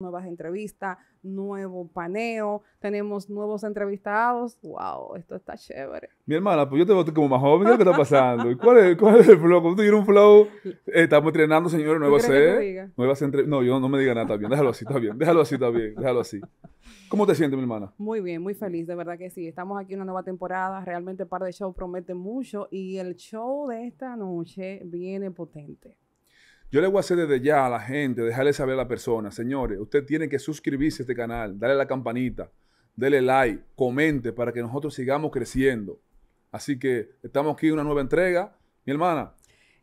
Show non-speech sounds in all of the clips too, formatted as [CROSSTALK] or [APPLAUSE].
nuevas entrevistas, nuevo paneo, tenemos nuevos entrevistados. ¡Wow! Esto está chévere. Mi hermana, pues yo te veo como más joven. ¿Qué es lo que está pasando? ¿Y cuál es, cuál es el flow? ¿Cómo tú un flow? Eh, estamos entrenando, señores, nuevas ¿Tú crees que te series. diga? Nuevas entre... No, yo no me diga nada, está bien. Déjalo así, está bien. Déjalo así, está bien. Déjalo así. ¿Cómo te sientes, mi hermana? Muy bien, muy feliz, de verdad que sí. Estamos aquí en una nueva temporada. Realmente el par de show promete mucho y el show de esta noche viene potente. Yo le voy a hacer desde ya a la gente, dejarle saber a la persona, señores, usted tiene que suscribirse a este canal, darle la campanita, dele like, comente para que nosotros sigamos creciendo. Así que estamos aquí en una nueva entrega. Mi hermana,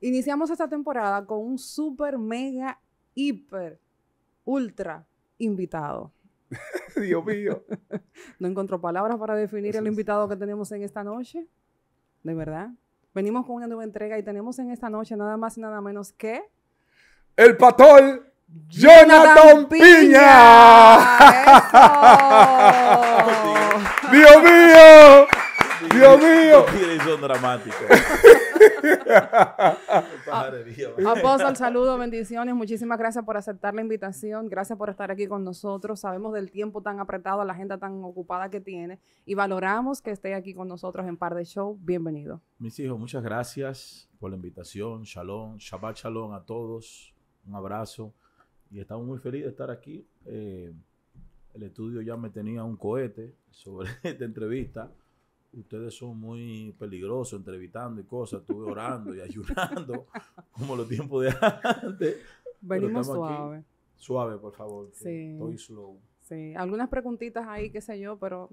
Iniciamos esta temporada con un super, mega, hiper, ultra invitado. [LAUGHS] Dios mío. [LAUGHS] No encontró palabras para definir Eso el es. invitado que tenemos en esta noche. De verdad. Venimos con una nueva entrega y tenemos en esta noche nada más y nada menos que El pastor Jonathan Piña. Dios mío. Dios mío. Son dramáticos. Apóstol, saludos, bendiciones. Muchísimas gracias por aceptar la invitación. Gracias por estar aquí con nosotros. Sabemos del tiempo tan apretado, la agenda tan ocupada que tiene y valoramos que esté aquí con nosotros en Par de Show. Bienvenido. Mis hijos, muchas gracias por la invitación. Shalom, Shabbat Shalom a todos. Un abrazo. Y estamos muy felices de estar aquí. Eh, el estudio ya me tenía un cohete sobre [LAUGHS] esta entrevista. Ustedes son muy peligrosos entrevistando y cosas. Estuve orando y ayunando [LAUGHS] como los tiempos de antes. Venimos aquí. suave. Suave, por favor. Sí. Estoy slow. Sí, algunas preguntitas ahí, qué sé yo, pero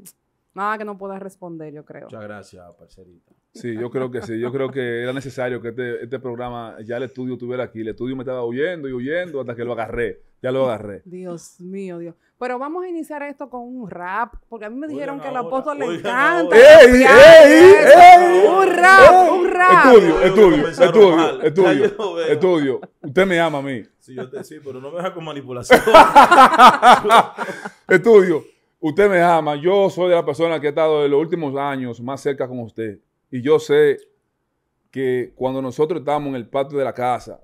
nada que no puedas responder, yo creo. Muchas gracias, parcerita. Sí, yo creo que sí. Yo creo que era necesario que este, este programa, ya el estudio estuviera aquí. El estudio me estaba huyendo y huyendo hasta que lo agarré. Ya lo agarré. Dios mío, Dios. Pero vamos a iniciar esto con un rap, porque a mí me dijeron Oigan que al apóstol le encanta. ¡Ey, ey, ey! Un rap, un rap. Estudio, estudio, estudio, estudio, estudio. Usted me ama a mí. Sí, yo te sí, pero no me deja con manipulación. [LAUGHS] Estudio, usted me ama. Yo soy de la persona que ha estado en los últimos años más cerca con usted. Y yo sé que cuando nosotros estábamos en el patio de la casa,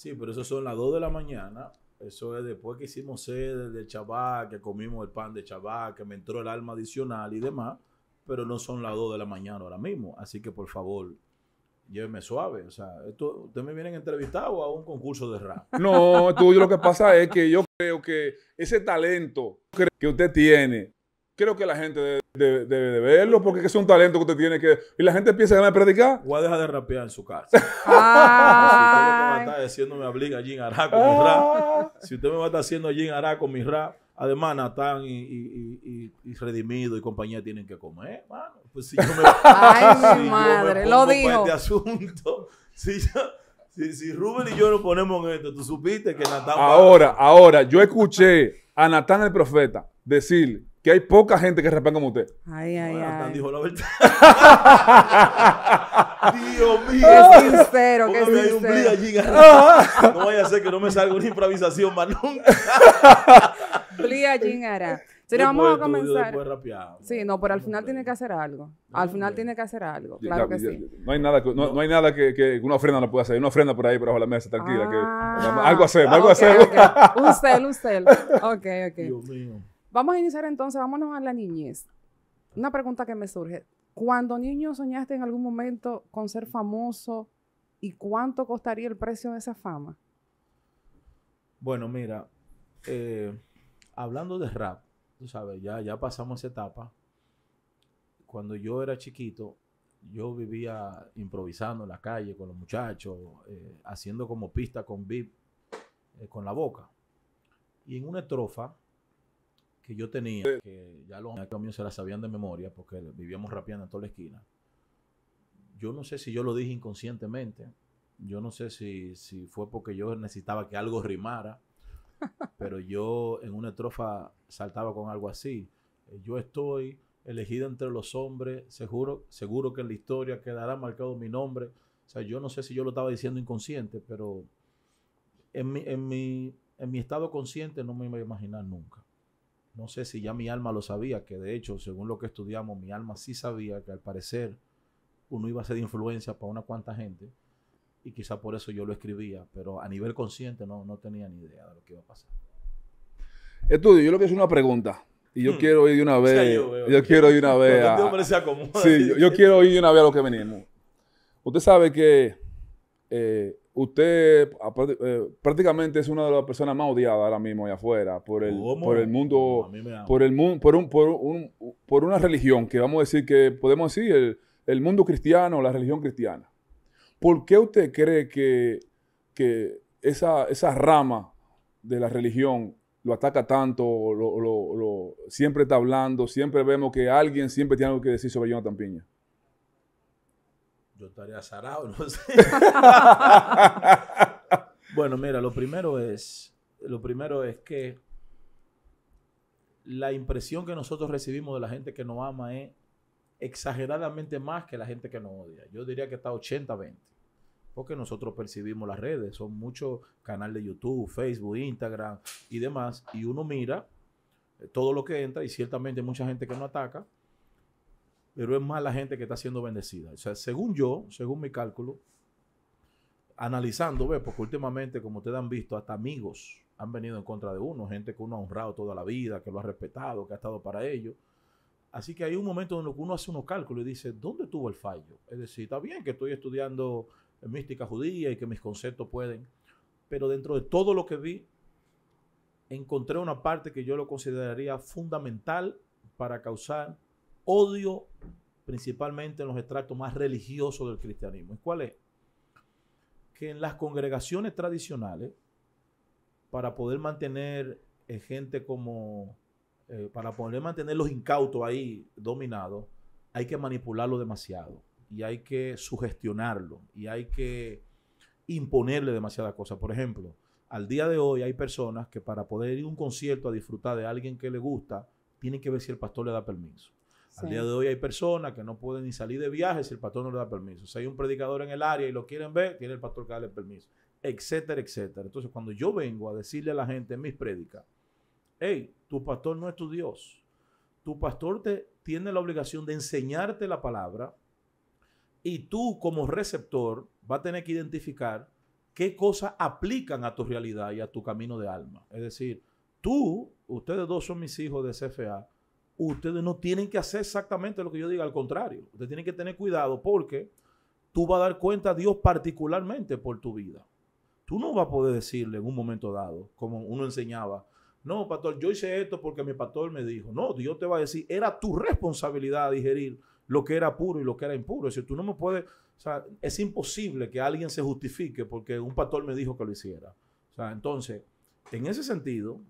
Sí, pero eso son las 2 de la mañana. Eso es después que hicimos sede del Chabá, que comimos el pan de Chabá, que me entró el alma adicional y demás. Pero no son las 2 de la mañana ahora mismo. Así que por favor, lléveme suave. O sea, esto, ¿usted me vienen a entrevistar o a un concurso de rap? [LAUGHS] no, estudio, lo que pasa es que yo creo que ese talento que usted tiene, creo que la gente debe, debe- debe de verlo, porque es un talento que usted tiene que... Y la gente empieza a predicar. Voy a dejar de rapear en su casa. [LAUGHS] Si usted lo que va a Ay, estar haciendo me obliga a Jin Ará con mi rap. Ah. Si usted me va a estar haciendo Jin Ará con mi rap, además Natán y, y, y, y Redimido y compañía tienen que comer, mano. Pues si yo me, [LAUGHS] Ay, mi me madre, pongo lo dijo. Este asunto, si, yo- si, si Rubén y yo nos ponemos en esto, tú supiste que Natán va- Ahora, ahora, yo escuché a Natán el profeta decir que hay poca gente que responda como usted. ay, ay. Bueno, ay. dijo la verdad. [LAUGHS] Dios mío. Qué sincero, qué Póngame sincero. [LAUGHS] No vaya a ser que no me salga una improvisación más nunca. Blia Jingara. Sí, Después vamos a comenzar. Sí, no, pero al final tiene que hacer algo. Al final tiene que hacer algo. Claro ya, que ya, sí. No hay nada, que, no, no hay nada que, que una ofrenda no pueda hacer. Una ofrenda por ahí, por abajo de la mesa, tranquila. Ah, que, algo hacemos, algo ok, hacemos. ok. Un cel, un cel. Ok, ok. Dios mío. Vamos a iniciar entonces, vámonos a la niñez. Una pregunta que me surge. Cuando niño soñaste en algún momento con ser famoso y cuánto costaría el precio de esa fama? Bueno, mira, eh, hablando de rap, tú sabes, ya, ya pasamos esa etapa. Cuando yo era chiquito, yo vivía improvisando en la calle con los muchachos, eh, haciendo como pista con beat, eh, con la boca. Y en una estrofa que yo tenía, que ya los amigos míos se la sabían de memoria, porque vivíamos rapeando en toda la esquina. Yo no sé si yo lo dije inconscientemente, yo no sé si, si fue porque yo necesitaba que algo rimara, [LAUGHS] pero yo en una estrofa saltaba con algo así. Eh, Yo estoy elegido entre los hombres, seguro, seguro que en la historia quedará marcado mi nombre. O sea, yo no sé si yo lo estaba diciendo inconsciente, pero en mi, en mi, en mi estado consciente no me iba a imaginar nunca. No sé si ya mi alma lo sabía, que de hecho, según lo que estudiamos, mi alma sí sabía que al parecer uno iba a ser de influencia para una cuanta gente y quizá por eso yo lo escribía, pero a nivel consciente no, no tenía ni idea de lo que iba a pasar. Estudio, yo lo que es una pregunta. Y yo Hmm. quiero ir de una vez. yo, quiero ir de una vez. A- sí, yo, yo quiero ir de una vez a lo que venimos. Usted sabe que eh, usted aparte, eh, prácticamente es una de las personas más odiadas ahora mismo allá afuera por el, ¿Cómo? por el mundo, por el mundo, por un, por un, por una religión que vamos a decir que podemos decir el, el mundo cristiano, la religión cristiana. ¿Por qué usted cree que, que esa, esa rama de la religión lo ataca tanto, lo, lo- lo- siempre está hablando, siempre vemos que alguien siempre tiene algo que decir sobre Jonathan Piña? Yo estaría azarado, no sé. [LAUGHS] bueno, mira, lo primero es, lo primero es que la impresión que nosotros recibimos de la gente que nos ama es exageradamente más que la gente que nos odia. Yo diría que está 80-20. Porque nosotros percibimos las redes, son muchos canales de YouTube, Facebook, Instagram y demás, y uno mira eh, todo lo que entra y ciertamente hay mucha gente que no ataca, pero es más la gente que está siendo bendecida. O sea, según yo, según mi cálculo, analizando, ve, porque últimamente, como ustedes han visto, hasta amigos han venido en contra de uno, gente que uno ha honrado toda la vida, que lo ha respetado, que ha estado para ellos. Así que hay un momento que uno hace unos cálculos y dice, ¿dónde tuvo el fallo? Es decir, está bien que estoy estudiando mística judía y que mis conceptos pueden, pero dentro de todo lo que vi, encontré una parte que yo lo consideraría fundamental para causar odio principalmente en los extractos más religiosos del cristianismo. ¿Y cuál es? Que en las congregaciones tradicionales, para poder mantener eh, gente como, eh, para poder mantener los incautos ahí dominados, hay que manipularlo demasiado y hay que sugestionarlo y hay que imponerle demasiadas cosas. Por ejemplo, al día de hoy hay personas que para poder ir a un concierto a disfrutar de alguien que le gusta, tienen que ver si el pastor le da permiso. Al día de hoy hay personas que no pueden ni salir de viaje si el pastor no le da permiso. Si hay un predicador en el área y lo quieren ver, tiene el pastor que darle permiso, etcétera, etcétera. Entonces, cuando yo vengo a decirle a la gente en mis prédicas, hey, tu pastor no es tu Dios. Tu pastor te tiene la obligación de enseñarte la palabra y tú como receptor vas a tener que identificar qué cosas aplican a tu realidad y a tu camino de alma. Es decir, tú, ustedes dos son mis hijos de CFA, ustedes no tienen que hacer exactamente lo que yo diga, al contrario. Ustedes tienen que tener cuidado porque tú vas a dar cuenta a Dios particularmente por tu vida. Tú no vas a poder decirle en un momento dado, como uno enseñaba, no, pastor, yo hice esto porque mi pastor me dijo. No, Dios te va a decir, era tu responsabilidad digerir lo que era puro y lo que era impuro. Es tú no me puedes, o sea, es imposible que alguien se justifique porque un pastor me dijo que lo hiciera. O sea, entonces, en ese sentido,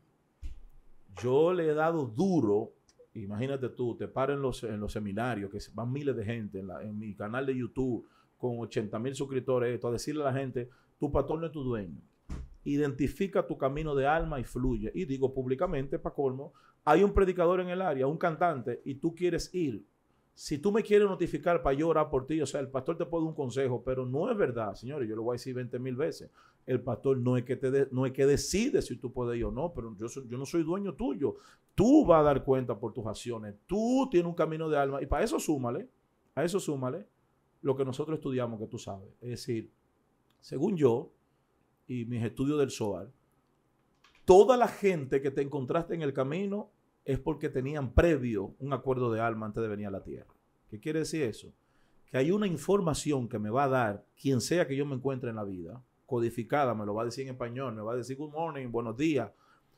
yo le he dado duro, imagínate tú, te paro en los, en los seminarios, que van miles de gente, en, mi canal de YouTube, con 80 mil suscriptores, esto, a decirle a la gente, tu pastor no es tu dueño. Identifica tu camino de alma y fluye. Y digo públicamente, para colmo, hay un predicador en el área, un cantante, y tú quieres ir. Si tú me quieres notificar para yo orar por ti, o sea, el pastor te puede dar un consejo, pero no es verdad, señores, yo lo voy a decir 20 mil veces. El pastor no es que te no es que decide si tú puedes ir o no, pero yo, yo no soy dueño tuyo. Tú vas a dar cuenta por tus acciones. Tú tienes un camino de alma. Y para eso súmale, a eso súmale lo que nosotros estudiamos, que tú sabes. Es decir, según yo y mis estudios del SOAR, toda la gente que te encontraste en el camino es porque tenían previo un acuerdo de alma antes de venir a la tierra. ¿Qué quiere decir eso? Que hay una información que me va a dar quien sea que yo me encuentre en la vida, codificada, me lo va a decir en español, me va a decir good morning, buenos días,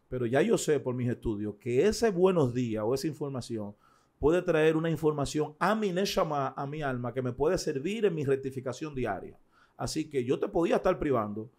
pero ya yo sé por mis estudios que ese buenos días o esa información puede traer una información a mi neshama, a mi alma, que me puede servir en mi rectificación diaria. Así que yo te podía estar privando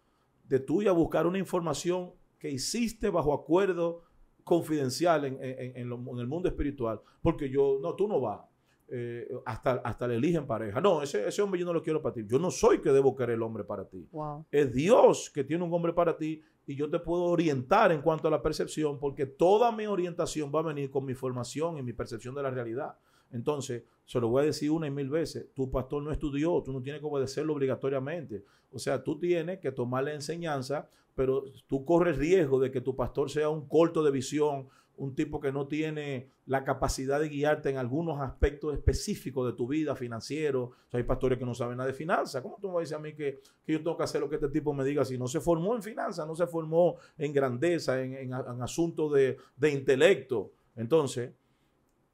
de tú ir a buscar una información que hiciste bajo acuerdo confidencial en, en- en lo- en el mundo espiritual, porque yo, no, tú no vas. eh, hasta, hasta le eligen pareja. No, ese, ese hombre yo no lo quiero para ti. Yo no soy que debo querer el hombre para ti. Wow. Es Dios que tiene un hombre para ti y yo te puedo orientar en cuanto a la percepción, porque toda mi orientación va a venir con mi formación y mi percepción de la realidad. Entonces, se lo voy a decir una y mil veces, tu pastor no es tu Dios, tú no tienes que obedecerlo obligatoriamente. O sea, tú tienes que tomar la enseñanza, pero tú corres riesgo de que tu pastor sea un corto de visión, un tipo que no tiene la capacidad de guiarte en algunos aspectos específicos de tu vida, financiero. O sea, hay pastores que no saben nada de finanzas. ¿Cómo tú me vas a decir a mí que, que, yo tengo que hacer lo que este tipo me diga si no se formó en finanzas, no se formó en grandeza, en, en, en asuntos de, de intelecto? Entonces,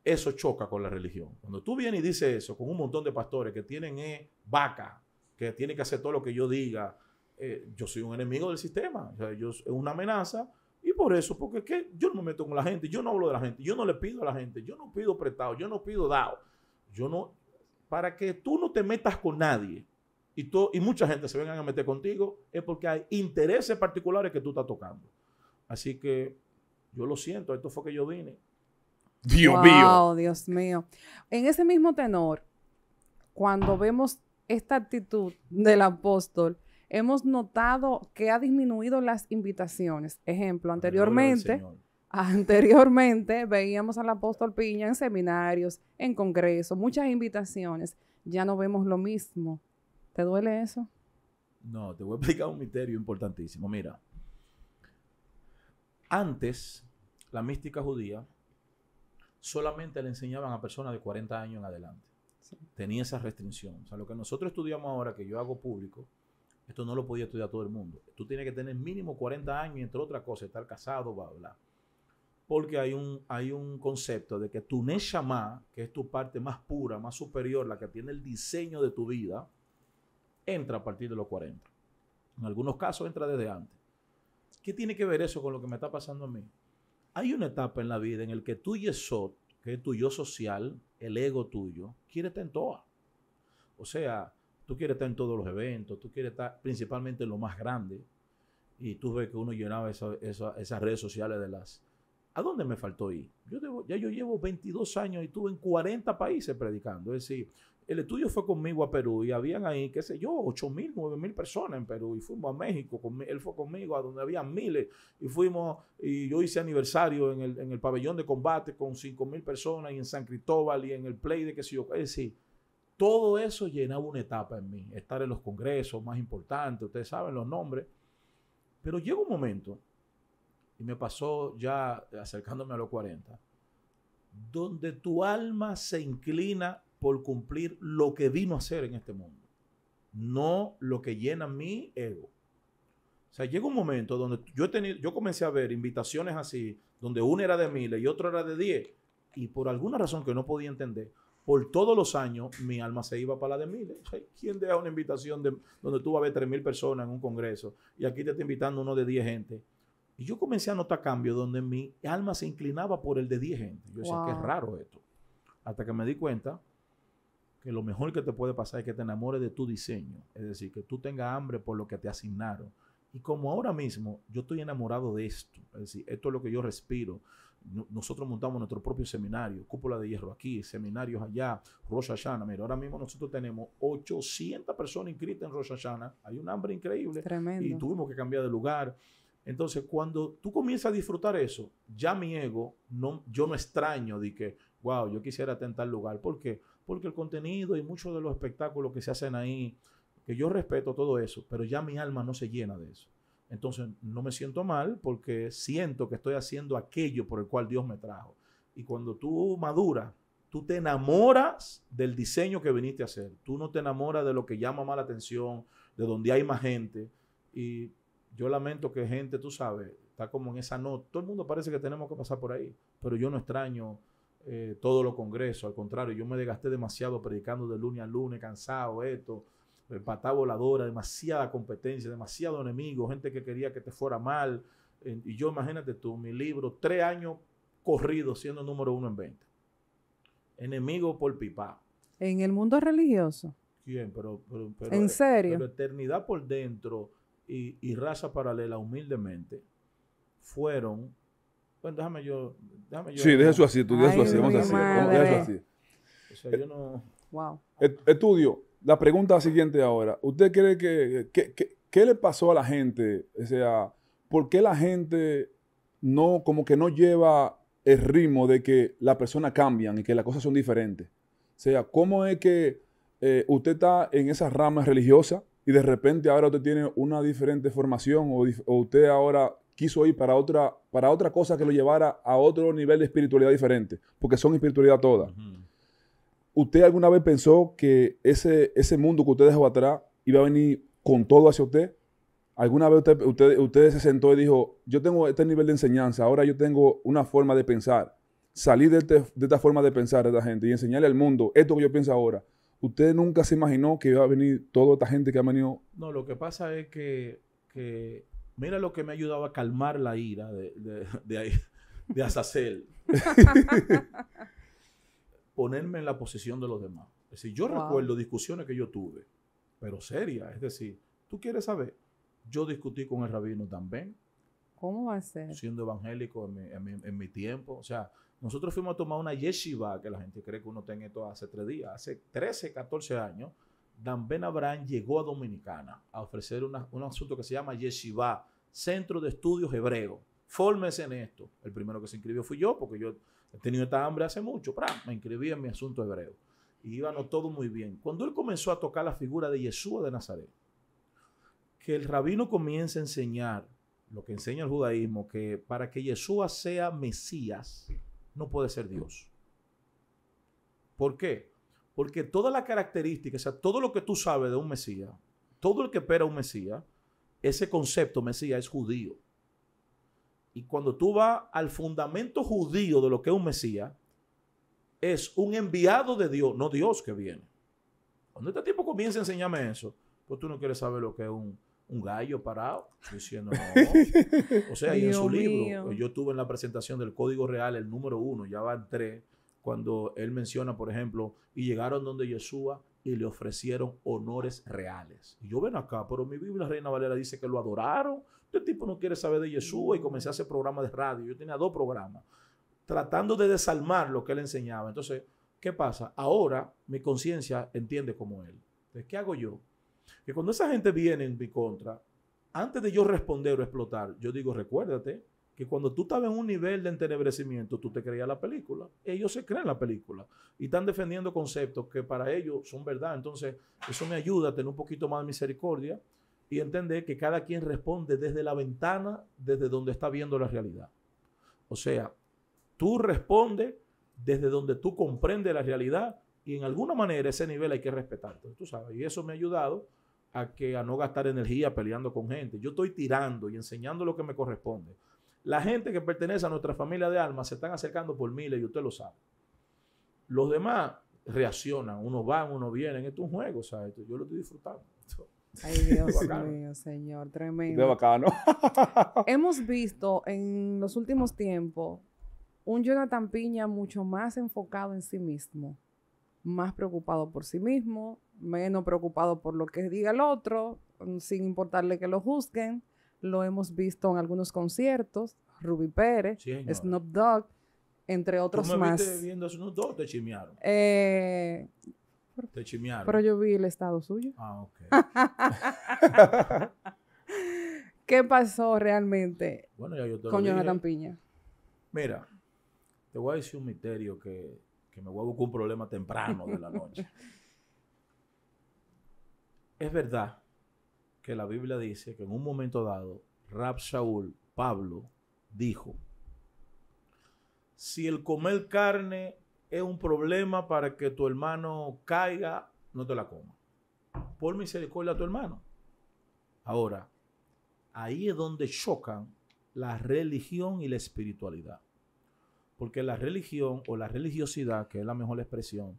eso choca con la religión. Cuando tú vienes y dices eso con un montón de pastores que tienen eh, vaca, que tienen que hacer todo lo que yo diga, eh, yo soy un enemigo del sistema. O sea, yo, es una amenaza y por eso, porque ¿qué? yo no me meto con la gente, yo no hablo de la gente, yo no le pido a la gente, yo no pido prestado, yo no pido dado. Yo no, para que tú no te metas con nadie y, to, y mucha gente se vengan a meter contigo, es porque hay intereses particulares que tú estás tocando. Así que yo lo siento, esto fue que yo vine. Dios wow, mío. Dios mío. En ese mismo tenor, cuando vemos esta actitud del apóstol, hemos notado que ha disminuido las invitaciones. Ejemplo, anteriormente, [LAUGHS] anteriormente veíamos al apóstol Piña en seminarios, en congresos, muchas invitaciones. Ya no vemos lo mismo. ¿Te duele eso? No, te voy a explicar un misterio importantísimo. Mira, antes la mística judía solamente le enseñaban a personas de 40 años en adelante. Sí. Tenía esa restricción. O sea, lo que nosotros estudiamos ahora, que yo hago público, esto no lo podía estudiar todo el mundo. Tú tienes que tener mínimo 40 años y entre otras cosas, estar casado, bla, bla. Porque hay un, hay un concepto de que tu Neshama, que es tu parte más pura, más superior, la que tiene el diseño de tu vida, entra a partir de los 40. En algunos casos entra desde antes. ¿Qué tiene que ver eso con lo que me está pasando a mí? Hay una etapa en la vida en la que tu Yesod, que es tu yo social, el ego tuyo, quiere estar en toa. O sea, tú quieres estar en todos los eventos, tú quieres estar principalmente en lo más grande. Y tú ves que uno llenaba esa, esa, esas redes sociales de las... ¿A dónde me faltó ir? Yo ya yo llevo 22 años y estuve en 40 países predicando. Es decir, el estudio fue conmigo a Perú y habían ahí, qué sé yo, 8 mil, 9 mil personas en Perú. Y fuimos a México, con, él fue conmigo a donde había miles. Y fuimos, y yo hice aniversario en el, en el pabellón de combate con 5 mil personas y en San Cristóbal y en el play de qué sé yo. Es decir, todo eso llenaba una etapa en mí. Estar en los congresos más importantes, ustedes saben los nombres. Pero llega un momento, y me pasó ya acercándome a los 40, donde tu alma se inclina por cumplir lo que vino a hacer en este mundo, no lo que llena mi ego. O sea, llega un momento donde yo, he tenido, yo comencé a ver invitaciones así, donde una era de miles y otra era de diez, y por alguna razón que no podía entender, por todos los años mi alma se iba para la de miles. ¿Quién deja una invitación de, donde tú vas a ver 3 mil personas en un congreso y aquí te está invitando uno de 10 gente? Y yo comencé a notar cambios donde mi alma se inclinaba por el de 10 gente. Yo decía, wow. qué raro esto. Hasta que me di cuenta que lo mejor que te puede pasar es que te enamores de tu diseño. Es decir, que tú tengas hambre por lo que te asignaron. Y como ahora mismo yo estoy enamorado de esto, es decir, esto es lo que yo respiro, nosotros montamos nuestro propio seminario, cúpula de hierro aquí, seminarios allá, Rosh Hashanah. Mira, ahora mismo nosotros tenemos 800 personas inscritas en Rosh Hashanah. Hay un hambre increíble. Tremendo. Y tuvimos que cambiar de lugar. Entonces, cuando tú comienzas a disfrutar eso, ya mi ego, no, yo no extraño de que, wow, yo quisiera tentar lugar. ¿Por qué? Porque el contenido y muchos de los espectáculos que se hacen ahí, que yo respeto todo eso, pero ya mi alma no se llena de eso. Entonces no me siento mal porque siento que estoy haciendo aquello por el cual Dios me trajo. Y cuando tú maduras, tú te enamoras del diseño que viniste a hacer. Tú no te enamoras de lo que llama más la atención, de donde hay más gente. Y yo lamento que gente, tú sabes, está como en esa nota. Todo el mundo parece que tenemos que pasar por ahí, pero yo no extraño eh, todos los congresos. Al contrario, yo me desgasté demasiado predicando de lunes a lunes, cansado, esto patada voladora, demasiada competencia, demasiado enemigo, gente que quería que te fuera mal. Y yo, imagínate tú, mi libro, tres años corridos siendo número uno en venta. Enemigo por pipa. En el mundo religioso. ¿Quién? Pero, pero, pero ¿En serio? Pero eternidad por dentro y, y, raza paralela humildemente fueron. Bueno, déjame yo. Déjame yo sí, deja eso así, tú deja eso así. Vamos deja eso así. O sea, yo no. Wow. Estudio la pregunta siguiente ahora. ¿Usted cree que, que, que, qué le pasó a la gente? O sea, ¿por qué la gente no, como que no lleva el ritmo de que las personas cambian y que las cosas son diferentes? O sea, ¿cómo es que eh, usted está en esa rama religiosa y de repente ahora usted tiene una diferente formación o, o usted ahora quiso ir para otra, para otra cosa que lo llevara a otro nivel de espiritualidad diferente, porque son espiritualidad todas. Ujú. ¿Usted alguna vez pensó que ese, ese mundo que usted dejó atrás iba a venir con todo hacia usted? ¿Alguna vez usted, usted, usted se sentó y dijo, yo tengo este nivel de enseñanza, ahora yo tengo una forma de pensar, salir de, este- de esta forma de pensar de esta gente y enseñarle al mundo esto que yo pienso ahora? ¿Usted nunca se imaginó que iba a venir toda esta gente que ha venido? No, lo que pasa es que, que mira lo que me ha ayudado a calmar la ira de, de, de, ahí- de Azazel. [LAUGHS] Ponerme en la posición de los demás. Es decir, yo Wow. recuerdo discusiones que yo tuve, pero serias. Es decir, ¿tú quieres saber? Yo discutí con el rabino también, ¿Cómo va a ser? siendo evangélico en mi, en mi- en mi tiempo. O sea, nosotros fuimos a tomar una yeshiva, que la gente cree que uno tiene esto hace tres días, hace 13, 14 años. Dan Ben Abraham llegó a Dominicana a ofrecer una- un asunto que se llama Yeshiva, Centro de Estudios Hebreos. Fórmese en esto. El primero que se inscribió fui yo, porque yo he tenido esta hambre hace mucho. ¡Pra! Me inscribí en mi asunto hebreo. Y íbamos todo muy bien. Cuando él comenzó a tocar la figura de Yeshua de Nazaret, que el rabino comience a enseñar lo que enseña el judaísmo, que para que Yeshua sea Mesías, no puede ser Dios. ¿Por qué? Porque toda la característica, o sea, todo lo que tú sabes de un Mesías, todo el que espera un Mesías, ese concepto Mesías es judío. Y cuando tú vas al fundamento judío de lo que es un Mesías, es un enviado de Dios, no Dios que viene. Cuando este tipo comienza a enseñarme eso, pues tú no quieres saber lo que es un, un gallo parado, diciendo no. O sea, y en su libro, mío. yo tuve en la presentación del Código Real el número uno, ya van tres, cuando él menciona, por ejemplo, y llegaron donde Yeshua y le ofrecieron honores reales. Y yo ven acá, pero mi Biblia Reina Valera dice que lo adoraron. Este tipo no quiere saber de Yeshua y comencé a hacer programas de radio. Yo tenía dos programas, tratando de desalmar lo que él enseñaba. Entonces, ¿qué pasa? Ahora mi conciencia entiende como él. Entonces, ¿qué hago yo? Que cuando esa gente viene en mi contra, antes de yo responder o explotar, yo digo, recuérdate que cuando tú estabas en un nivel de entenebrecimiento, tú te creías la película. Ellos se creen la película y están defendiendo conceptos que para ellos son verdad. Entonces, eso me ayuda a tener un poquito más de misericordia y entender que cada quien responde desde la ventana, desde donde está viendo la realidad. O sea, tú respondes desde donde tú comprendes la realidad y en alguna manera ese nivel hay que respetarte, tú sabes. Y eso me ha ayudado a que a no gastar energía peleando con gente. Yo estoy tirando y enseñando lo que me corresponde. La gente que pertenece a nuestra familia de almas se están acercando por miles y usted lo sabe. Los demás reaccionan, unos van, unos vienen. Esto es un juego, ¿sabes? Yo lo estoy disfrutando. [LAUGHS] Ay, Dios mío, señor, De tremendo. bacano. [LAUGHS] Hemos visto en los últimos tiempos un Jonathan Piña mucho más enfocado en sí mismo, más preocupado por sí mismo, menos preocupado por lo que diga el otro, sin importarle que lo juzguen. Lo hemos visto en algunos conciertos, Ruby Pérez, Sí. Snoop Dogg, entre Tú otros me más. viste viendo Snoop Dogg, te chimearon. Eh, Te chimearon. pero yo vi el estado suyo. Ah, ok. [LAUGHS] ¿Qué pasó realmente Bueno, ya yo te con. Jonathan Piña? Mira, te voy a decir un misterio que, que me voy a buscar un problema temprano de la noche. [LAUGHS] es verdad que la Biblia dice que en un momento dado, Rab Shaul, Pablo, dijo, si el comer carne es un problema para que tu hermano caiga, no te la comas. Por misericordia a tu hermano. Ahora, ahí es donde chocan la religión y la espiritualidad. Porque la religión o la religiosidad, que es la mejor expresión,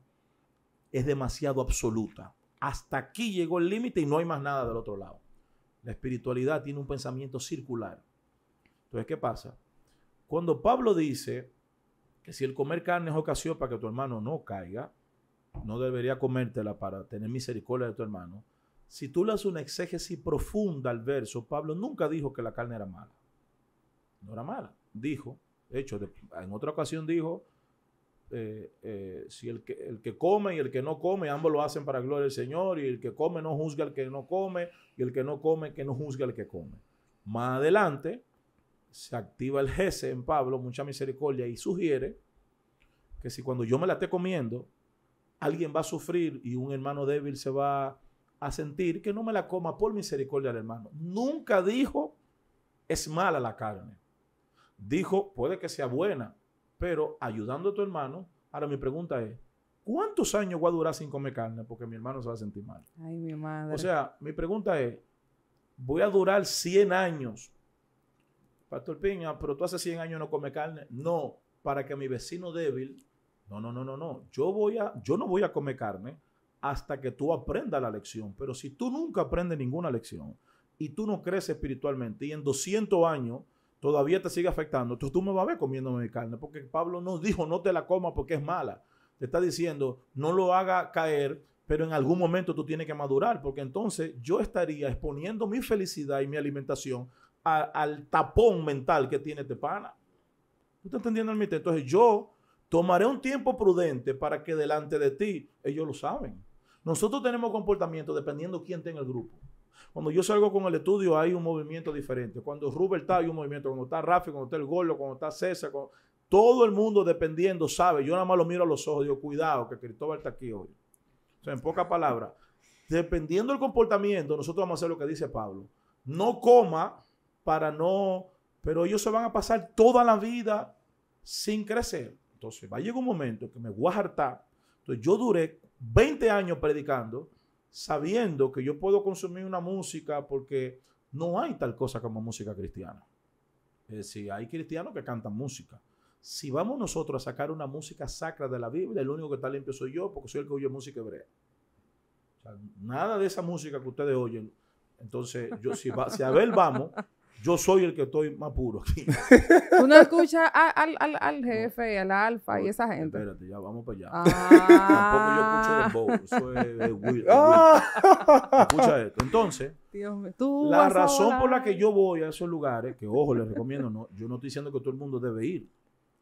es demasiado absoluta. Hasta aquí llegó el límite y no hay más nada del otro lado. La espiritualidad tiene un pensamiento circular. Entonces, ¿qué pasa? Cuando Pablo dice que si el comer carne es ocasión para que tu hermano no caiga, no debería comértela para tener misericordia de tu hermano. Si tú le haces una exégesis profunda al verso, Pablo nunca dijo que la carne era mala. No era mala. Dijo, de hecho, en otra ocasión dijo, eh, eh, si el que, el que come y el que no come, ambos lo hacen para gloria del Señor, y el que come no juzga al que no come, y el que no come que no juzga al que come. Más adelante se activa el Gese en Pablo, mucha misericordia, y sugiere que si cuando yo me la esté comiendo, alguien va a sufrir y un hermano débil se va a sentir, que no me la coma por misericordia del hermano. Nunca dijo es mala la carne. Dijo, puede que sea buena, pero ayudando a tu hermano. Ahora mi pregunta es, ¿cuántos años voy a durar sin comer carne? Porque mi hermano se va a sentir mal. Ay, mi madre. O sea, mi pregunta es, voy a durar 100 años. Pastor Piña, pero tú hace 100 años no comes carne. No, para que mi vecino débil, no, no, no, no, no. Yo, voy a, yo no voy a comer carne hasta que tú aprendas la lección. Pero si tú nunca aprendes ninguna lección y tú no creces espiritualmente y en 200 años todavía te sigue afectando, entonces tú me vas a ver comiéndome mi carne. Porque Pablo no dijo no te la comas porque es mala. Te está diciendo no lo haga caer pero en algún momento tú tienes que madurar, porque entonces yo estaría exponiendo mi felicidad y mi alimentación al tapón mental que tiene este pana. ¿Tú estás entendiendo el mito? Entonces yo tomaré un tiempo prudente para que delante de ti, ellos lo saben. Nosotros tenemos comportamiento dependiendo quién tenga el grupo. Cuando yo salgo con el estudio hay un movimiento diferente. Cuando Rubert está hay un movimiento. Cuando está Rafi, cuando está el Gordo, cuando está César. Todo el mundo dependiendo sabe. Yo nada más lo miro a los ojos digo, cuidado que Cristóbal está aquí hoy. O sea, en pocas palabras, dependiendo del comportamiento, nosotros vamos a hacer lo que dice Pablo. No coma para no, pero ellos se van a pasar toda la vida sin crecer. Entonces va a llegar un momento que me voy a hartar. Entonces yo duré 20 años predicando sabiendo que yo puedo consumir una música porque no hay tal cosa como música cristiana. Es decir, hay cristianos que cantan música. Si vamos nosotros a sacar una música sacra de la Biblia, el único que está limpio soy yo, porque soy el que oye música hebrea. nada de esa música que ustedes oyen. Entonces, yo si, si a ver vamos, yo soy el que estoy más puro aquí. [LAUGHS] Tú no [LAUGHS] escuchas al, al, al, jefe, al alfa y esa gente. Espérate, ya vamos para allá. Ah. Tampoco yo escucho de Bow. Eso es [LAUGHS] Will. Ah. Escucha esto. Entonces, la razón por la que yo voy a esos lugares, que ojo, les recomiendo, no, yo no estoy diciendo que todo el mundo debe ir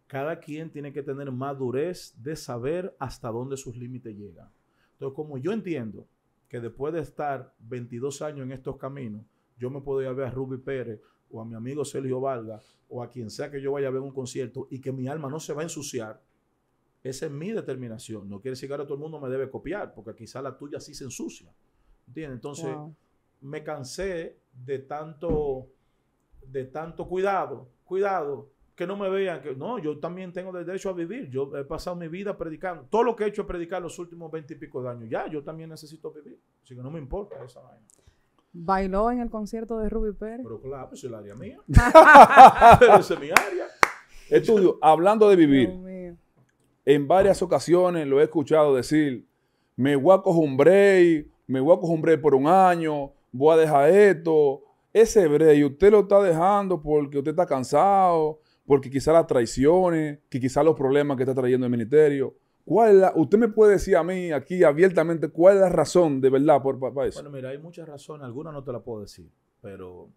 cada quien tiene que tener madurez de saber hasta dónde sus límites llegan. Entonces, como yo entiendo que después de estar 22 años en estos caminos, yo me puedo ir a ver a Ruby Pérez o a mi amigo Sergio Valga o a quien sea que yo vaya a ver un concierto y que mi alma no se va a ensuciar, esa es mi determinación. No quiere decir que ahora todo el mundo me debe copiar, porque quizá la tuya sí se ensucia. ¿Entiendes? Entonces, me cansé de tanto, de tanto cuidado. Cuidado, que no me vean, que no, yo también tengo el derecho a vivir. Yo he pasado mi vida predicando. Todo lo que he hecho es predicar los últimos veinte y pico de años. Ya, yo también necesito vivir. Así que no me importa esa vaina. ¿Bailó en el concierto de Ruby Pérez? Pero claro, pues es el área mía. [LAUGHS] Pero esa es mi área. Estudio, hablando de vivir, en varias ocasiones lo he escuchado decir, me voy a coger un break, me voy a coger un break por un año, voy a dejar esto. Ese break usted lo está dejando porque usted está cansado, porque quizá las traiciones, que quizá los problemas que está trayendo el ministerio. ¿Cuál la, usted me puede decir a mí aquí abiertamente cuál es la razón de verdad por, para eso? Bueno, mira, hay muchas razones, algunas no te las puedo decir, pero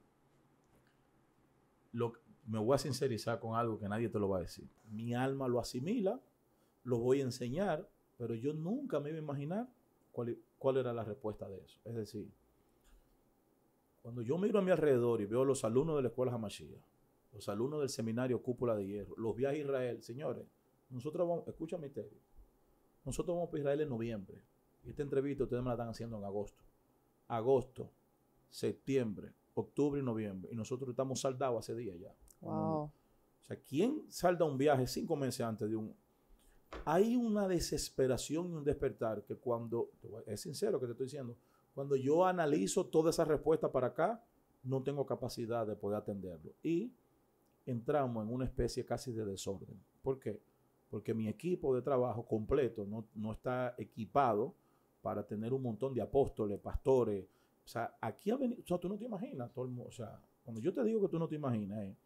lo, me voy a sincerizar con algo que nadie te lo va a decir. Mi alma lo asimila, lo voy a enseñar, pero yo nunca me iba a imaginar cuál, cuál era la respuesta de eso. Es decir, cuando yo miro a mi alrededor y veo a los alumnos de la escuela Hamashia, los alumnos del seminario Cúpula de Hierro, los viajes a Israel, señores, nosotros vamos, escucha misterio, nosotros vamos para Israel en noviembre. Y esta entrevista ustedes me la están haciendo en agosto. Agosto, septiembre, octubre y noviembre. Y nosotros estamos saldados hace días ya. Wow. O sea, ¿quién salda un viaje cinco meses antes de un... Hay una desesperación y un despertar que cuando, es sincero que te estoy diciendo, cuando yo analizo toda esa respuesta para acá, no tengo capacidad de poder atenderlo. Y entramos en una especie casi de desorden. ¿Por qué? Porque mi equipo de trabajo completo no, está equipado para tener un montón de apóstoles, pastores. O sea, aquí ha venido, o sea, tú no te imaginas, todo el mundo, o sea, cuando yo te digo que tú no te imaginas, eh,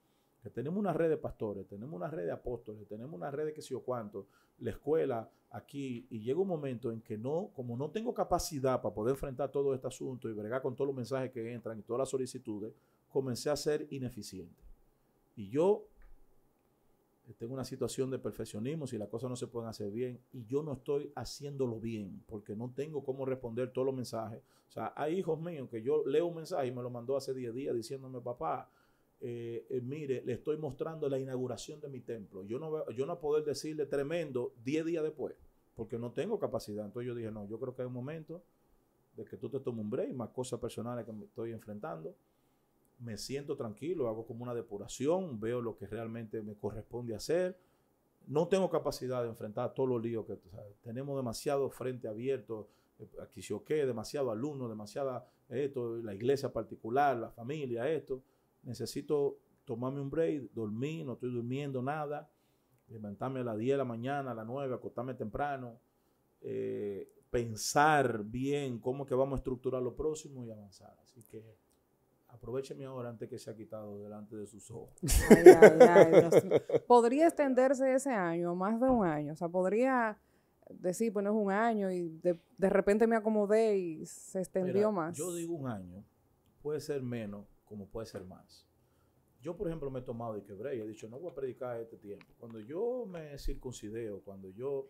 que tenemos una red de pastores, tenemos una red de apóstoles, tenemos una red de qué sé yo cuánto, la escuela aquí, y llega un momento en que no, como no tengo capacidad para poder enfrentar todo este asunto y bregar con todos los mensajes que entran y todas las solicitudes, comencé a ser ineficiente. Y yo tengo una situación de perfeccionismo, si las cosas no se pueden hacer bien, y yo no estoy haciéndolo bien, porque no tengo cómo responder todos los mensajes. O sea, hay hijos míos que yo leo un mensaje y me lo mandó hace 10 días diciéndome, papá, eh, eh, mire, le estoy mostrando la inauguración de mi templo. Yo no, yo no poder decirle tremendo 10 días después, porque no tengo capacidad. Entonces yo dije, no, yo creo que hay un momento de que tú te tomes un break, más cosas personales que me estoy enfrentando me siento tranquilo, hago como una depuración, veo lo que realmente me corresponde hacer. No tengo capacidad de enfrentar todos los líos que tenemos demasiado frente abierto, eh, aquí se qué, demasiado alumnos, demasiada esto, la iglesia particular, la familia, esto. Necesito tomarme un break, dormir, no estoy durmiendo nada, levantarme a las 10 de la mañana, a las 9, acostarme temprano, eh, pensar bien cómo que vamos a estructurar lo próximo y avanzar. Así que aprovecheme ahora antes que se ha quitado delante de sus ojos. podría extenderse ese año, más de un año. O sea, podría decir, pues no es un año y de, repente me acomodé y se extendió más. Yo digo un año, puede ser menos como puede ser más. Yo, por ejemplo, me he tomado de quebré y he dicho, no voy a predicar este tiempo. Cuando yo me circuncideo, cuando yo,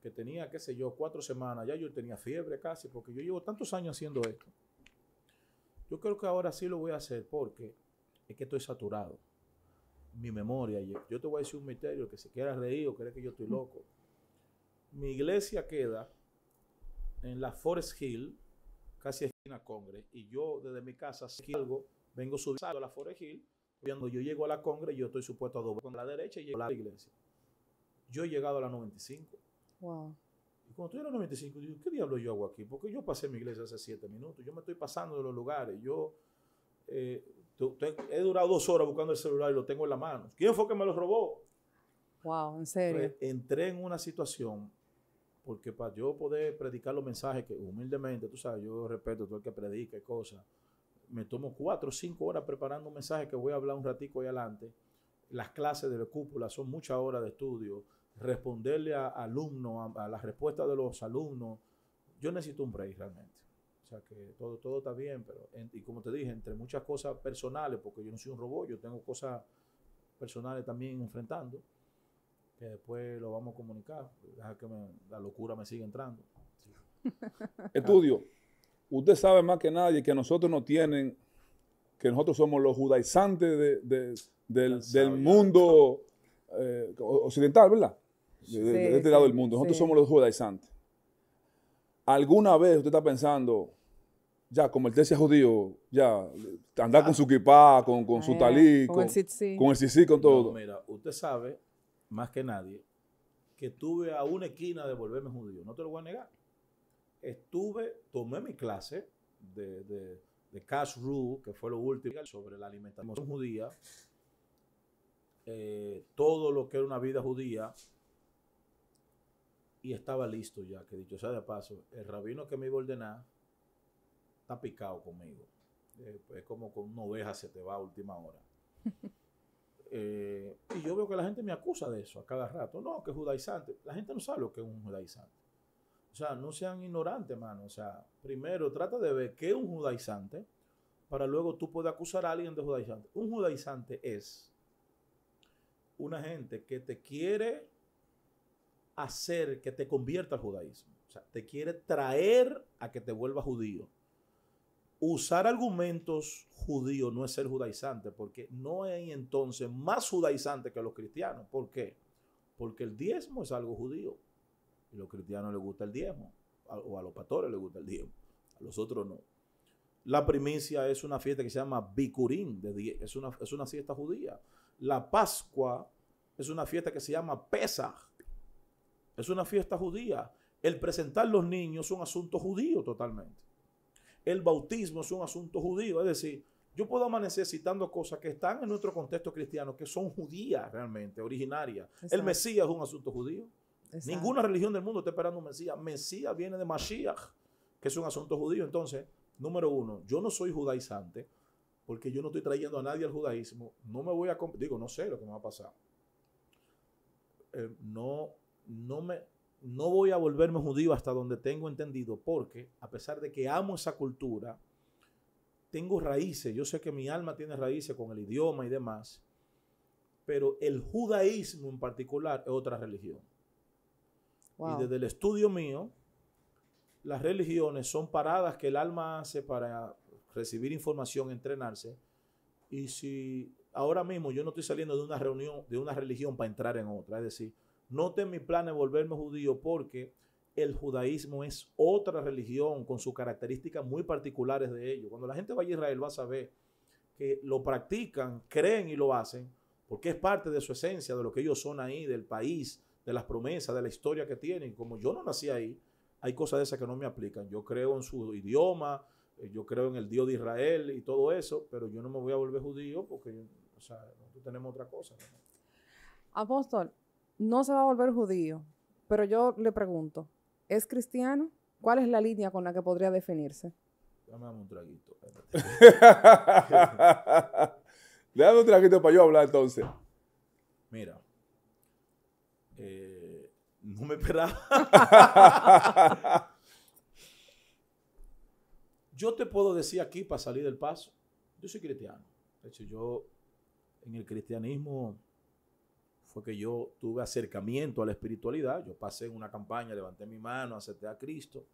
que tenía, qué sé yo, cuatro semanas, ya yo tenía fiebre casi, porque yo llevo tantos años haciendo esto. Yo creo que ahora sí lo voy a hacer porque es que estoy saturado. Mi memoria, yo te voy a decir un misterio, que se quiera reír o cree que yo estoy loco. Mi iglesia queda en la Forest Hill, casi esquina Congre, y yo desde mi casa salgo, vengo subiendo a la Forest Hill, cuando yo llego a la Congre, yo estoy supuesto a doblar con la derecha y llego a la iglesia. Yo he llegado a la 95. Wow. Cuando estoy en la 95, digo, ¿qué diablo yo hago aquí? Porque yo pasé mi iglesia hace siete minutos. Yo me estoy pasando de los lugares. Yo eh, he durado dos horas buscando el celular y lo tengo en la mano. ¿Quién fue que me lo robó? Wow, en serio. Pues, entré en una situación porque para yo poder predicar los mensajes que humildemente, tú sabes, yo respeto todo el que predica y cosas, me tomo cuatro o cinco horas preparando un mensaje que voy a hablar un ratico ahí adelante. Las clases de la cúpula son muchas horas de estudio. Responderle a, alumnos, a, las respuestas de los alumnos. Yo necesito un break realmente. O sea que todo, todo está bien, pero y como te dije, entre muchas cosas personales, porque yo no soy un robot, yo tengo cosas personales también enfrentando que después lo vamos a comunicar. Deja que la locura me siga entrando. [LAUGHS] Estudio. Usted sabe más que nadie que nosotros no tienen, que nosotros somos los judaizantes del, mundo eh, occidental, ¿verdad? De, este lado del mundo. Nosotros somos los judaizantes. ¿Alguna vez usted está pensando, ya, como el tesia judío, ya, andar con su kipá, con, con su talí, con, el sitsi, con, todo? mira, usted sabe más que nadie, que estuve a una esquina de volverme judío. No te lo voy a negar. Estuve, tomé mi clase de, de, de Cash Rule, que fue lo último sobre la alimentación judía, eh, todo lo que era una vida judía, y estaba listo ya, que dicho sea de paso, el rabino que me iba a ordenar está picado conmigo. Eh, es como con una oveja se te va a última hora. [LAUGHS] Eh, y yo veo que la gente me acusa de eso a cada rato. No, que es judaizante. La gente no sabe lo que es un judaizante. O sea, no sean ignorantes, mano. O sea, primero trata de ver qué es un judaizante para luego tú puedes acusar a alguien de judaizante. Un judaizante es una gente que te quiere hacer que te convierta al judaísmo. O sea, te quiere traer a que te vuelva judío usar argumentos judíos no es ser judaizante, porque no hay entonces más judaizante que los cristianos. ¿Por qué? Porque el diezmo es algo judío. Y a los cristianos les gusta el diezmo. O a los pastores les gusta el diezmo. A los otros no. La primicia es una fiesta que se llama Bikurim, es una, es una fiesta judía. La Pascua es una fiesta que se llama Pesach, es una fiesta judía. El presentar los niños es un asunto judío totalmente el bautismo es un asunto judío. Es decir, yo puedo amanecer citando cosas que están en nuestro contexto cristiano, que son judías realmente, originarias. El Mesías es un asunto judío. Ninguna religión del mundo está esperando un Mesías. Mesías viene de Mashiach, que es un asunto judío. Entonces, número uno, yo no soy judaizante, porque yo no estoy trayendo a nadie al judaísmo. No me voy a... Digo, no sé lo que me va a pasar. Eh, no, no me no voy a volverme judío hasta donde tengo entendido, porque a pesar de que amo esa cultura, tengo raíces, yo sé que mi alma tiene raíces con el idioma y demás, pero el judaísmo en particular es otra religión. Y desde el estudio mío, las religiones son paradas que el alma hace para recibir información, entrenarse. Y si ahora mismo yo no estoy saliendo de una reunión, de una religión para entrar en otra, es decir, no tengo mi plan de volverme judío porque el judaísmo es otra religión con sus características muy particulares de ello. Cuando la gente vaya a Israel va a saber que lo practican, creen y lo hacen, porque es parte de su esencia, de lo que ellos son ahí, del país, de las promesas, de la historia que tienen. Como yo no nací ahí, hay cosas de esas que no me aplican. Yo creo en su idioma, eh, yo creo en el Dios de Israel y todo eso, pero yo no me voy a volver judío porque, o sea, tenemos otra cosa. Apóstol, no se va a volver judío, pero yo le pregunto, ¿es cristiano? ¿Cuál es la línea con la que podría definirse? Dame un traguito. [LAUGHS] Déjame un traguito para yo hablar entonces. Mira, eh, no me esperaba. [LAUGHS] yo te puedo decir aquí para salir del paso, yo soy cristiano. De hecho, yo en el cristianismo fue que yo tuve acercamiento a la espiritualidad. Yo pasé en una campaña, levanté mi mano, acepté a Cristo.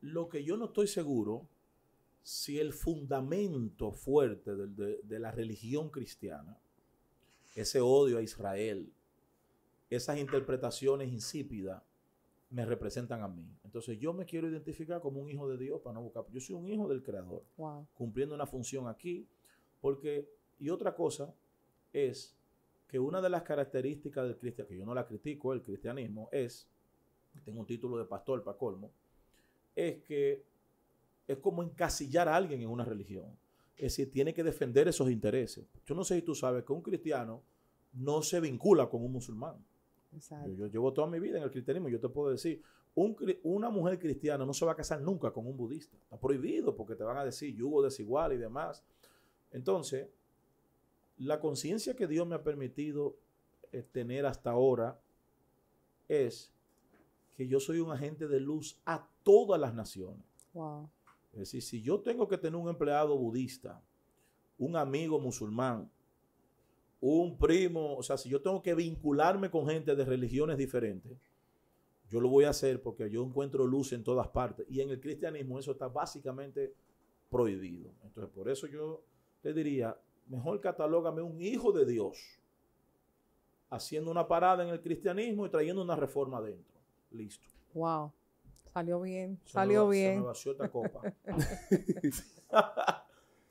Lo que yo no estoy seguro si el fundamento fuerte de, de, de la religión cristiana, ese odio a Israel, esas interpretaciones insípidas, me representan a mí. Entonces yo me quiero identificar como un hijo de Dios para no buscar. Yo soy un hijo del Creador, Wow. cumpliendo una función aquí, porque, y otra cosa es que una de las características del cristianismo, que yo no la critico, el cristianismo, es, tengo un título de pastor para colmo, es que es como encasillar a alguien en una religión. Es decir, tiene que defender esos intereses. Yo no sé si tú sabes que un cristiano no se vincula con un musulmán. Exacto. Yo, yo llevo toda mi vida en el cristianismo. Yo te puedo decir, un una mujer cristiana no se va a casar nunca con un budista. Está prohibido porque te van a decir yugo desigual y demás. Entonces, la conciencia que Dios me ha permitido eh, tener hasta ahora es que yo soy un agente de luz a todas las naciones. Wow. Es decir, si yo tengo que tener un empleado budista, un amigo musulmán, un primo, o sea, si yo tengo que vincularme con gente de religiones diferentes, yo lo voy a hacer porque yo encuentro luz en todas partes. Y en el cristianismo eso está básicamente prohibido. Entonces, por eso yo te diría, mejor catalógame un hijo de Dios haciendo una parada en el cristianismo y trayendo una reforma adentro. Listo. Wow. Salió bien. Se me Salió va- Se bien. me vació esta copa. [LAUGHS] [LAUGHS]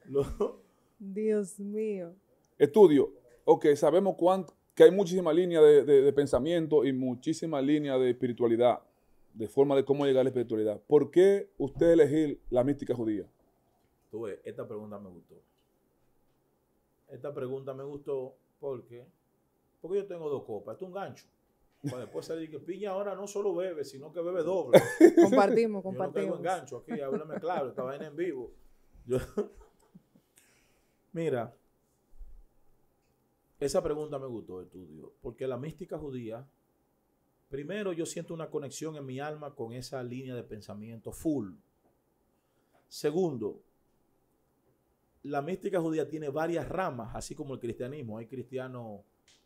Lo- Dios mío. Estudio. Ok, sabemos cuán- que hay muchísimas líneas de, de- de pensamiento y muchísimas líneas de espiritualidad, de forma de cómo llegar a la espiritualidad. ¿Por qué usted elegir la mística judía? Tú ves, esta pregunta me gustó. Esta pregunta me gustó porque, porque yo tengo dos copas. Esto es un gancho. Para después salir que piña ahora no solo bebe, sino que bebe doble. [LAUGHS] Compartimos, Yo no compartimos. gancho aquí, háblame claro, esta vaina en vivo. Yo- [LAUGHS] Mira, esa pregunta me gustó, estudio, porque la mística judía, primero yo siento una conexión en mi alma con esa línea de pensamiento full. Segundo, la mística judía tiene varias ramas, así como el cristianismo. Hay cristianos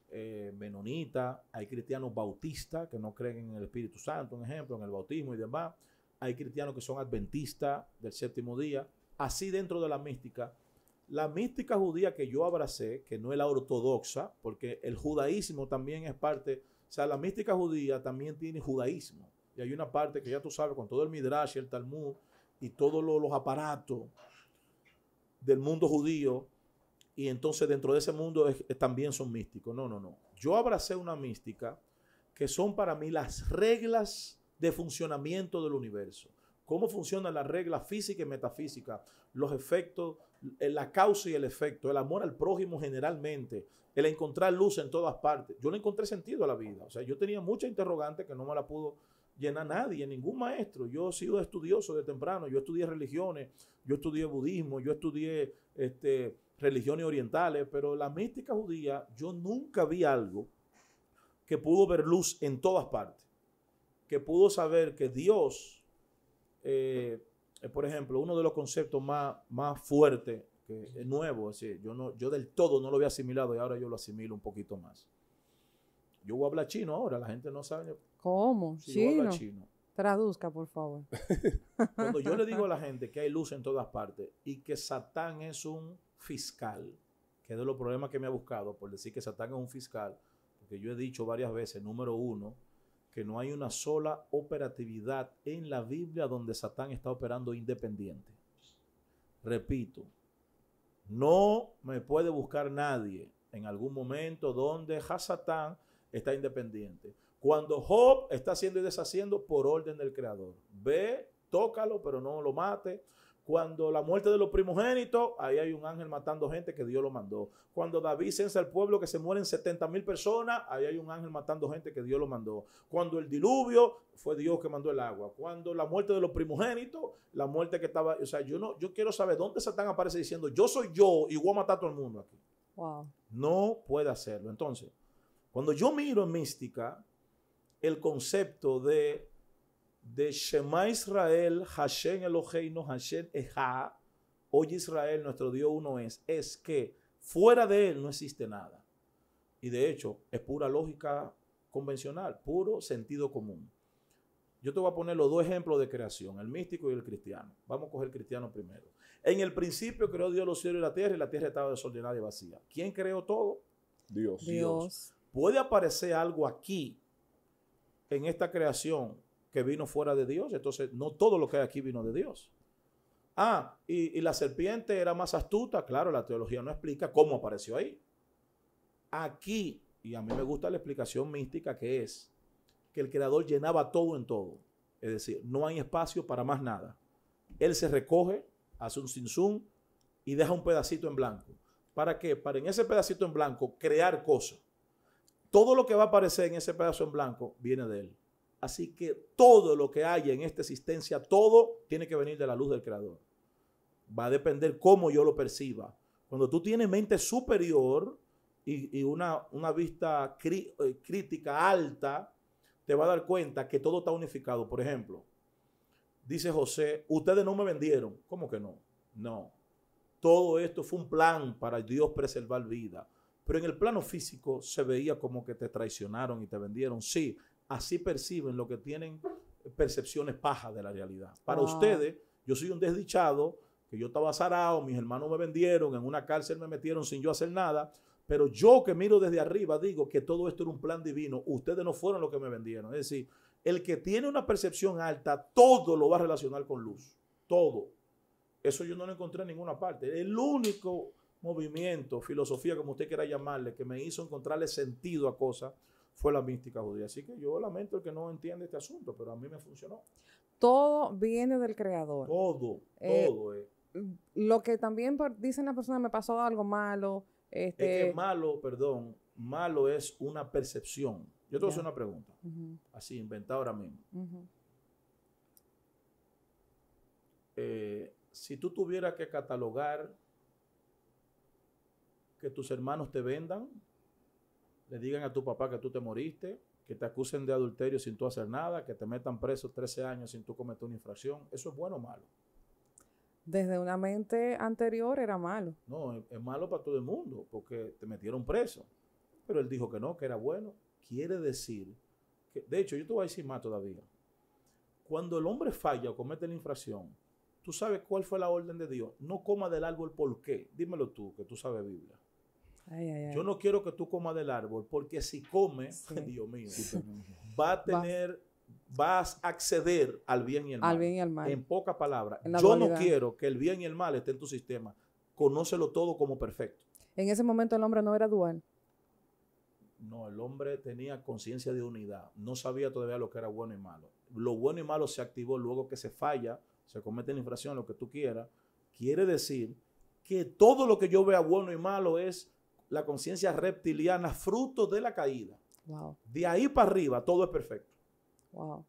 eh, menonitas, hay cristianos bautistas que no creen en el Espíritu Santo, un ejemplo, en el bautismo y demás. Hay cristianos que son adventistas del séptimo día. Así dentro de la mística, la mística judía que yo abracé, que no es la ortodoxa, porque el judaísmo también es parte, o sea, la mística judía también tiene judaísmo. Y hay una parte que ya tú sabes, con todo el Midrash y el Talmud y todos lo- los aparatos del mundo judío, y entonces dentro de ese mundo también son místicos. No, no, no. Yo abracé una mística que son para mí las reglas de funcionamiento del universo. Cómo funciona la regla física y metafísica, los efectos, eh, la causa y el efecto, el amor al prójimo generalmente, el encontrar luz en todas partes. Yo le encontré sentido a la vida. O sea, yo tenía mucha interrogante que no me la pudo llenar nadie, ningún maestro. Yo he sido estudioso de temprano, yo estudié religiones, yo estudié budismo, yo estudié este, religiones orientales, pero la mística judía, yo nunca vi algo que pudo ver luz en todas partes, que pudo saber que Dios, eh, eh, por ejemplo, uno de los conceptos más, más fuertes, que es nuevo, es decir, yo, no, yo del todo no lo había asimilado y ahora yo lo asimilo un poquito más. Yo voy a hablar chino ahora, la gente no sabe. ¿Cómo? si Chino. chino. Traduzca, por favor. [LAUGHS] Cuando yo le digo a la [LAUGHS] gente que hay luz en todas partes y que Satán es un fiscal, que es de los problemas que me ha buscado por decir que Satán es un fiscal, porque yo he dicho varias veces, número uno, que no hay una sola operatividad en la Biblia donde Satán está operando independiente. Repito, no me puede buscar nadie en algún momento donde Hasatán está independiente. Cuando Job está haciendo y deshaciendo por orden del Creador. Ve, tócalo, pero no lo mate. Cuando la muerte de los primogénitos, ahí hay un ángel matando gente que Dios lo mandó. Cuando David censa al pueblo que se mueren 70 mil personas, ahí hay un ángel matando gente que Dios lo mandó. Cuando el diluvio, fue Dios que mandó el agua. Cuando la muerte de los primogénitos, la muerte que estaba, o sea, yo no, yo quiero saber dónde Satán aparece diciendo, yo soy yo y voy a matar a todo el mundo aquí. Wow. No puede hacerlo. Entonces, cuando yo miro en mística, el concepto de de Shema Israel, Hashem Eloheinu, Hashem Eja, hoy Israel, nuestro Dios uno es, es que fuera de él no existe nada. Y de hecho, es pura lógica convencional, puro sentido común. Yo te voy a poner los dos ejemplos de creación, el místico y el cristiano. Vamos a coger el cristiano primero. En el principio creó Dios los cielos y la tierra y la tierra estaba desordenada y vacía. ¿Quién creó todo? Dios. Dios. Puede aparecer algo aquí en esta creación que vino fuera de Dios. Entonces, no todo lo que hay aquí vino de Dios. Ah, y, y, la serpiente era más astuta. Claro, la teología no explica cómo apareció ahí. Aquí, y a mí me gusta la explicación mística que es que el creador llenaba todo en todo. Es decir, no hay espacio para más nada. Él se recoge, hace un zoom y deja un pedacito en blanco. ¿Para qué? Para en ese pedacito en blanco crear cosas. Todo lo que va a aparecer en ese pedazo en blanco viene de él. Así que todo lo que haya en esta existencia, todo tiene que venir de la luz del Creador. Va a depender cómo yo lo perciba. Cuando tú tienes mente superior y, una, una, vista eh, crítica alta, te va a dar cuenta que todo está unificado. Por ejemplo, dice José, ustedes no me vendieron. ¿Cómo que no? No. Todo esto fue un plan para Dios preservar vida. Pero en el plano físico se veía como que te traicionaron y te vendieron. Sí, así perciben lo que tienen percepciones pajas de la realidad. Para wow. ustedes, yo soy un desdichado, que yo estaba zarado, mis hermanos me vendieron, en una cárcel me metieron sin yo hacer nada, pero yo que miro desde arriba digo que todo esto era un plan divino, ustedes no fueron los que me vendieron. Es decir, el que tiene una percepción alta, todo lo va a relacionar con luz, todo. Eso yo no lo encontré en ninguna parte. El único movimiento, filosofía, como usted quiera llamarle, que me hizo encontrarle sentido a cosas, fue la mística judía. Así que yo lamento el que no entiende este asunto, pero a mí me funcionó. Todo viene del creador. Todo, eh, todo. Eh. Lo que también dicen las personas, me pasó algo malo. Este... Es que malo, perdón, malo es una percepción. Yo te voy a hacer una pregunta, uh -huh. así, inventada ahora mismo. Uh -huh. eh, si tú tuvieras que catalogar que tus hermanos te vendan, le digan a tu papá que tú te moriste, que te acusen de adulterio sin tú hacer nada, que te metan preso 13 años sin tú cometer una infracción, ¿eso es bueno o malo? Desde una mente anterior era malo. No, es, es malo para todo el mundo, porque te metieron preso. Pero él dijo que no, que era bueno. Quiere decir que, de hecho, yo te voy a decir más todavía. Cuando el hombre falla o comete la infracción, ¿tú sabes cuál fue la orden de Dios? No coma del árbol, ¿por qué? Dímelo tú, que tú sabes Biblia. Ay, ay, ay. Yo no quiero que tú comas del árbol, porque si comes, sí. [LAUGHS] Dios mío, va a tener, vas a acceder al bien y el mal. Al bien y al mal. En pocas palabras, yo dualidad. no quiero que el bien y el mal esté en tu sistema. Conócelo todo como perfecto. En ese momento el hombre no era dual. No, el hombre tenía conciencia de unidad. No sabía todavía lo que era bueno y malo. Lo bueno y malo se activó luego que se falla, se comete la infracción, lo que tú quieras. Quiere decir que todo lo que yo vea bueno y malo es la conciencia reptiliana fruto de la caída. Wow, De ahí para arriba todo es perfecto. wow.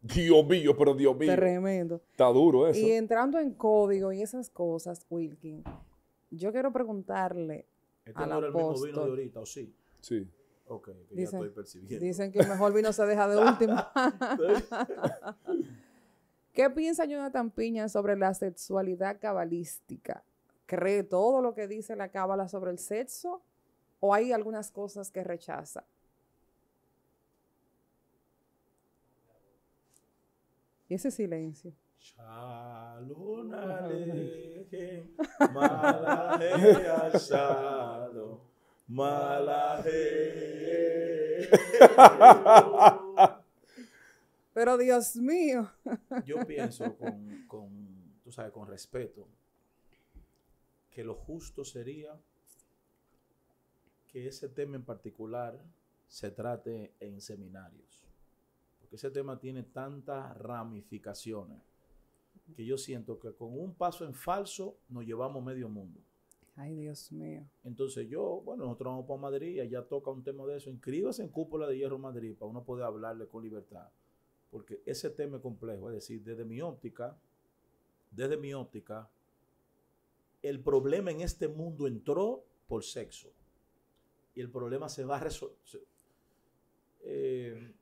Dios mío, pero Dios mío. Tremendo. Está duro eso. Y entrando en código y esas cosas, Wilkin, yo quiero preguntarle Este Al no era el mismo vino de ahorita, ¿o sí? Sí. Ok, que ya Dicen- estoy percibiendo. Dicen que el mejor vino se deja de último. [LAUGHS] ¿Qué piensa Jonathan Piña sobre la sexualidad cabalística? ¿Cree todo lo que dice la cábala sobre el sexo? ¿O hay algunas cosas que rechaza? Y ese silencio. [LAUGHS] Malaje malaje. Pero Dios mío. Yo pienso con, con, tú sabes, con respeto, que lo justo sería que ese tema en particular se trate en seminarios. Porque ese tema tiene tantas ramificaciones que yo siento que con un paso en falso nos llevamos medio mundo. Ay, Dios mío. Entonces yo, bueno, nosotros vamos para Madrid, allá toca un tema de eso. Inscríbase en Cúpula de Hierro Madrid para uno poder hablarle con libertad. Porque ese tema es complejo. Es decir, desde mi óptica, desde mi óptica, el problema en este mundo entró por sexo. Y el problema se va a resolver. Eh,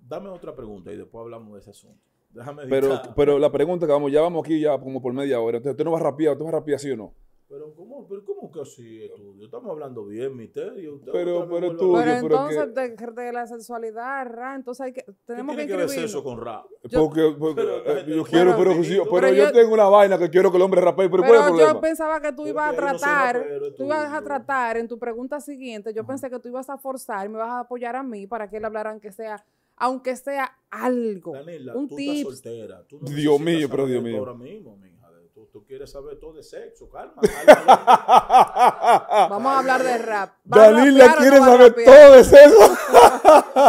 dame otra pregunta y después hablamos de ese asunto. Déjame Pero, pero la pregunta que vamos, ya vamos aquí ya como por media hora. Entonces, ¿usted no va a rapear? ¿Usted va a rapear sí o no? Pero ¿cómo, pero ¿cómo que así, estudio? Estamos hablando bien, misterio. Usted Pero- pero a- Pero entonces de, de la sexualidad, Ra, entonces hay que, ¿Qué tenemos que tiene que ver inscribirnos. eso con rap? Yo- porque porque, pero la eh, yo no quiero, pero, pero Pero yo, yo- tengo una vaina que quiero que el hombre rapee, pero ¿cuál es el Pero yo pensaba que tú Porque ibas a no tratar, tú ibas a estudio. tratar en tu pregunta siguiente, yo pensé que tú ibas a forzar, me ibas a apoyar a mí para que él hablara aunque sea, aunque sea algo, Danila, un tú tips. estás soltera. Tú no Dios mío, pero Dios mío. Ahora mismo, mija. Tú, tú quieres saber todo de sexo. Calma. calma, [LAUGHS] Vamos a hablar de rap. ¿Vas a Danila rapear o quiere no saber todo de eso.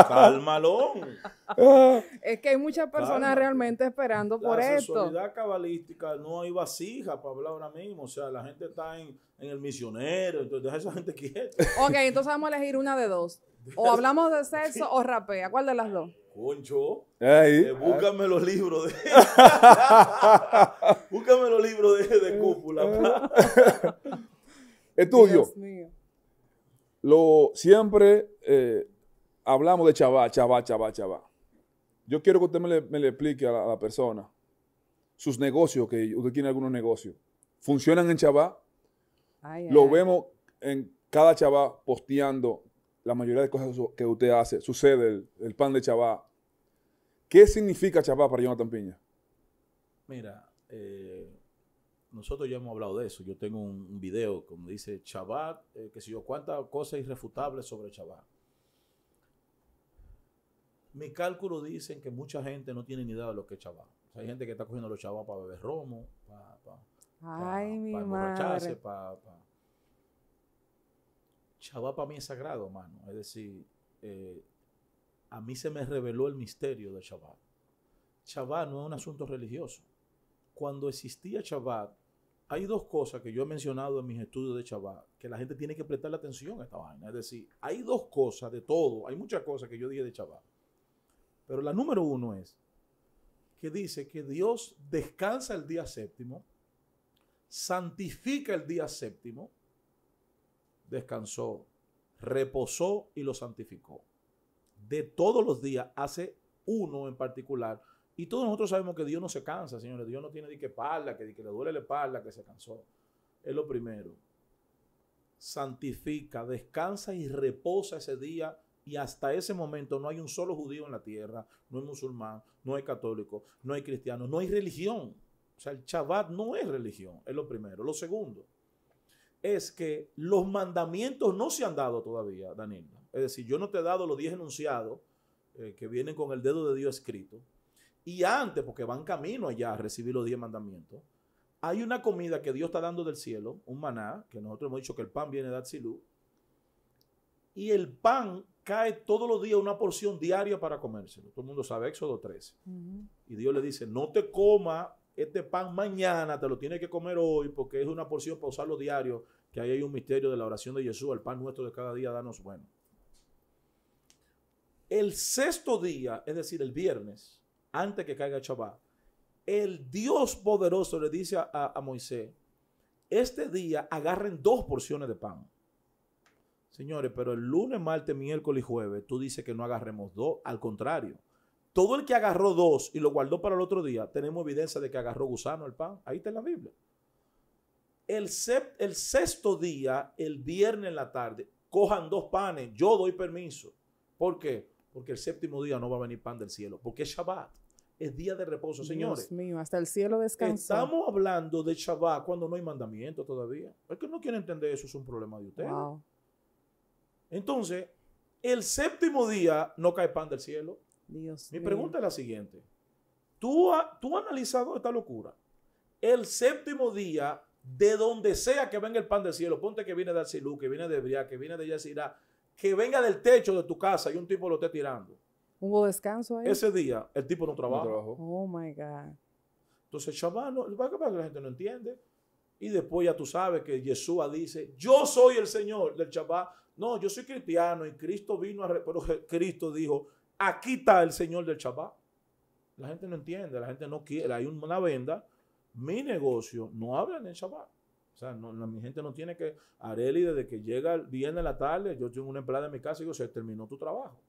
Cálmalón. [LAUGHS] Es que hay muchas personas realmente esperando por la esto. sexualidad cabalística no hay vasija para hablar ahora mismo. O sea, la gente está en, en el misionero. Entonces, deja a esa gente quieta. Ok, entonces vamos a elegir una de dos. O hablamos de sexo [LAUGHS] o rapea. ¿Cuál de las dos? Concho. Eh, búscame los libros de. [LAUGHS] búscame los libros de, de cúpula. [LAUGHS] Estudio. Dios mío. Lo, siempre eh, hablamos de chaval, chaval, chaval, chaval. Yo quiero que usted me le, me le explique a la, a la persona sus negocios, que usted tiene algunos negocios. ¿Funcionan en chaval? Ay, Lo ay. vemos en cada chaval posteando la mayoría de cosas que usted hace. Sucede el, el pan de chaval. ¿Qué significa chaval para Jonathan Piña? Mira, eh, nosotros ya hemos hablado de eso. Yo tengo un, un video, como dice Chabat, eh, que si yo, cuántas cosas irrefutables sobre Chabat. Mi cálculo dicen que mucha gente no tiene ni idea de lo que es Chabat. O sea, hay gente que está cogiendo los Chabat para beber romo, para, para, Ay, emborracharse, para... Chabat para mí es sagrado, mano. Es decir, eh, a mí se me reveló el misterio de Shabbat. Shabbat no es un asunto religioso. Cuando existía Shabbat, hay dos cosas que yo he mencionado en mis estudios de Shabbat, que la gente tiene que prestarle atención a esta vaina. Es decir, hay dos cosas de todo, hay muchas cosas que yo dije de Shabbat. Pero la número uno es que dice que Dios descansa el día séptimo, santifica el día séptimo, descansó, reposó y lo santificó. De todos los días hace uno en particular. Y todos nosotros sabemos que Dios no se cansa, señores. Dios no tiene de que espalda, que, que le duele la espalda, que se cansó. Es lo primero. Santifica, descansa y reposa ese día. Y hasta ese momento no hay un solo judío en la tierra, no hay musulmán, no hay católico, no hay cristiano, no hay religión. O sea, el Shabbat no es religión, es lo primero. Lo segundo es que los mandamientos no se han dado todavía, Daniel. Es decir, yo no te he dado los diez enunciados eh, que vienen con el dedo de Dios escrito. Y antes, porque van camino allá a recibir los diez mandamientos, hay una comida que Dios está dando del cielo, un maná, que nosotros hemos dicho que el pan viene de Atsilú. Y el pan cae todos los días una porción diaria para comérselo. Todo el mundo sabe, Éxodo 13. Ujú. Y Dios le dice, no te coma este pan mañana, te lo tienes que comer hoy porque es una porción para usarlo diario, que ahí hay un misterio de la oración de Jesús, el pan nuestro de cada día, danos bueno. El sexto día, es decir, el viernes, antes que caiga Shabbat, el Dios poderoso le dice a, a Moisés, este día agarren dos porciones de pan. Señores, pero el lunes, martes, miércoles y jueves, tú dices que no agarremos dos, al contrario. Todo el que agarró dos y lo guardó para el otro día, tenemos evidencia de que agarró gusano el pan. Ahí está en la Biblia. El, sep- el sexto día, el viernes en la tarde, cojan dos panes. Yo doy permiso. ¿Por qué? Porque el séptimo día no va a venir pan del cielo. Porque es Shabbat. Es día de reposo, señores. Dios mío, hasta el cielo descansó. Estamos hablando de Shabbat cuando no hay mandamiento todavía. El que no quiere entender eso es un problema de ustedes. Wow. Entonces, el séptimo día no cae pan del cielo. Dios Mi mío. pregunta es la siguiente. ¿Tú, ha- ¿Tú has analizado esta locura? El séptimo día, de donde sea que venga el pan del cielo, ponte que viene de Arcilú, que viene de Bria, que viene de Yacirá, que venga del techo de tu casa y un tipo lo esté tirando. ¿Hubo descanso ahí? Ese día el tipo no No trabaja. trabajó. Oh my God. Entonces, Shabbat, no, la gente no entiende. Y después ya tú sabes que Yeshua dice, yo soy el Señor del Shabbat. No, yo soy cristiano y Cristo vino a... re- Pero Cristo dijo, aquí está el Señor del Shabbat. La gente no entiende, la gente no quiere. Hay una venda. Mi negocio no habla en el Shabbat. O sea, no, mi gente no tiene que... Areli, desde que llega el viernes en la tarde, yo tengo una empleada en mi casa y digo, se terminó tu trabajo.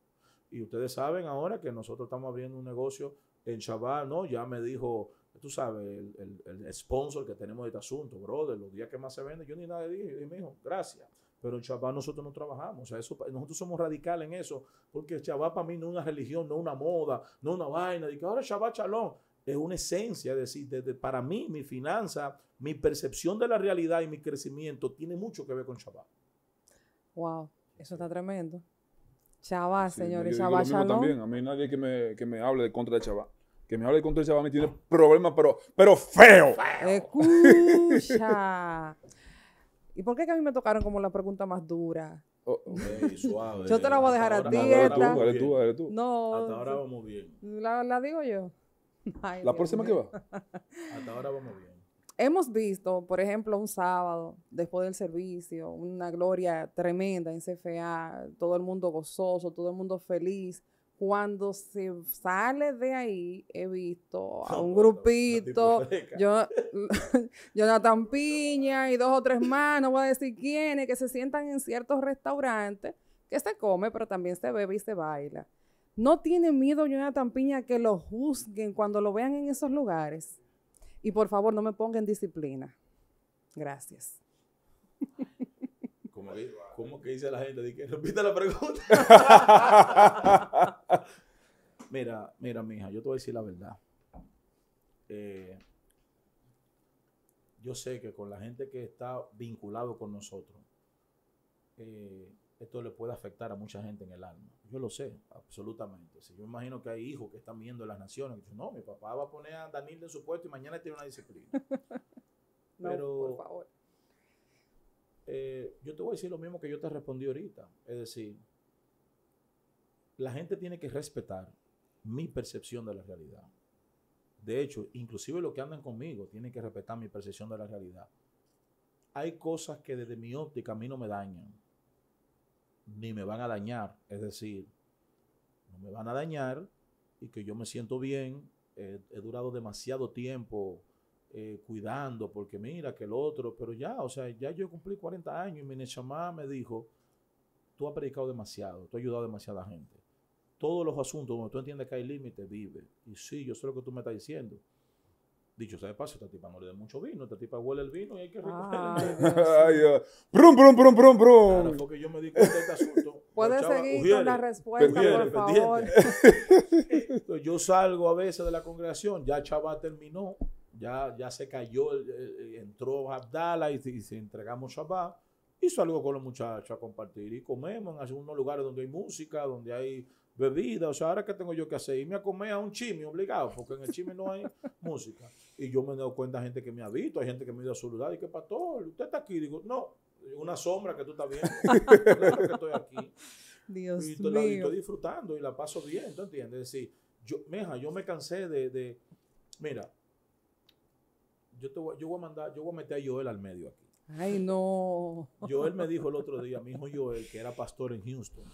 Y ustedes saben ahora que nosotros estamos abriendo un negocio en Shabbat, ¿no? Ya me dijo, tú sabes, el, el, el sponsor que tenemos de este asunto, brother, los días que más se vende, yo ni nada le dije, y me dijo, gracias. Pero en Shabbat nosotros no trabajamos, o sea, eso, nosotros somos radicales en eso, porque el para mí no es una religión, no es una moda, no es una vaina, de que ahora Shabbat Shalom, es una esencia, es decir, desde, para mí, mi finanza, mi percepción de la realidad y mi crecimiento tiene mucho que ver con Shabbat. Wow. Eso está tremendo. Shabbat, Sí, señores. yo Shabbat mismo Shalom. también. A mí nadie que me, que me hable de contra de Chabá. Que me hable de contra de Chabá me tiene problemas, pero, pero feo. Escucha. ¿Y por qué que a mí me tocaron como la pregunta más dura? Oh, oh. suave. Yo te la voy a dejar a ti, hasta tú, vamos tú. No. Hasta ahora vamos bien. La, la digo yo. [LAUGHS] Ay, La Dios próxima que mío. va. [LAUGHS] Hasta ahora vamos bien. Hemos visto, por ejemplo, un sábado, después del servicio, una gloria tremenda en CFA, todo el mundo gozoso, todo el mundo feliz. Cuando se sale de ahí, he visto a un grupito, yo, [LAUGHS] Jonathan [LAUGHS] Piña y dos o tres más, no voy a decir quiénes, que se sientan en ciertos restaurantes, que se come, pero también se bebe y se baila. ¿No tiene miedo Jonathan Piña que lo juzguen cuando lo vean en esos lugares? Y por favor, no me pongan disciplina. Gracias. ¿Cómo que, cómo que dice la gente? Di que repita la pregunta. [LAUGHS] mira, mira, mija, yo te voy a decir la verdad. Eh, yo sé que con la gente que está vinculado con nosotros, eh, esto le puede afectar a mucha gente en el alma. Yo lo sé, absolutamente. Si yo imagino que hay hijos que están viendo las naciones y dicen, no, mi papá va a poner a Danilo en su puesto y mañana tiene una disciplina. [LAUGHS] No, Pero- por favor. Eh, yo te voy a decir lo mismo que yo te respondí ahorita. Es decir, la gente tiene que respetar mi percepción de la realidad. De hecho, inclusive los que andan conmigo tienen que respetar mi percepción de la realidad. Hay cosas que desde mi óptica a mí no me dañan, ni me van a dañar. Es decir, no me van a dañar y que yo me siento bien. He durado demasiado tiempo eh, cuidando, porque mira que el otro, pero ya, o sea, ya yo cumplí 40 años y mi Neshama me dijo, tú has predicado demasiado, tú has ayudado a demasiada gente. Todos los asuntos donde tú entiendes que hay límites, vive. Y sí, yo sé lo que tú me estás diciendo. Dicho sea de paso, esta tipa no le da mucho vino, esta tipa huele el vino y hay que Dios. [LAUGHS] Ay, Dios. Brum, brum, brum, brum, Claro, brum. fue que yo me di cuenta de este asunto. [LAUGHS] Puedes seguir Ujiere, con la respuesta, Ujiere, por favor. [LAUGHS] Entonces, yo salgo a veces de la congregación, ya Chava terminó, ya, ya se cayó, entró Abdala y, se- y se entregamos Shabbat. Y salgo con los muchachos a compartir y comemos en algunos lugares donde hay música, donde hay bebida. O sea, ahora qué tengo yo que hacer? Irme a comer a un chimi obligado, porque en el chimi no hay [LAUGHS] música. Y yo me he dado cuenta de gente que me ha visto, hay gente que me ha ido a su lugar y que pastor, usted está aquí. Digo, no, una sombra que tú estás viendo. [LAUGHS] Claro que estoy aquí Dios y estoy, la- y estoy disfrutando y la paso bien, ¿tú entiendes? Es decir, yo, mija, yo me cansé de, de- mira, yo, te voy, yo voy a mandar, yo voy a meter a Joel al medio aquí. Ay, no. Joel me dijo el otro día, mi hijo Joel, que era pastor en Houston,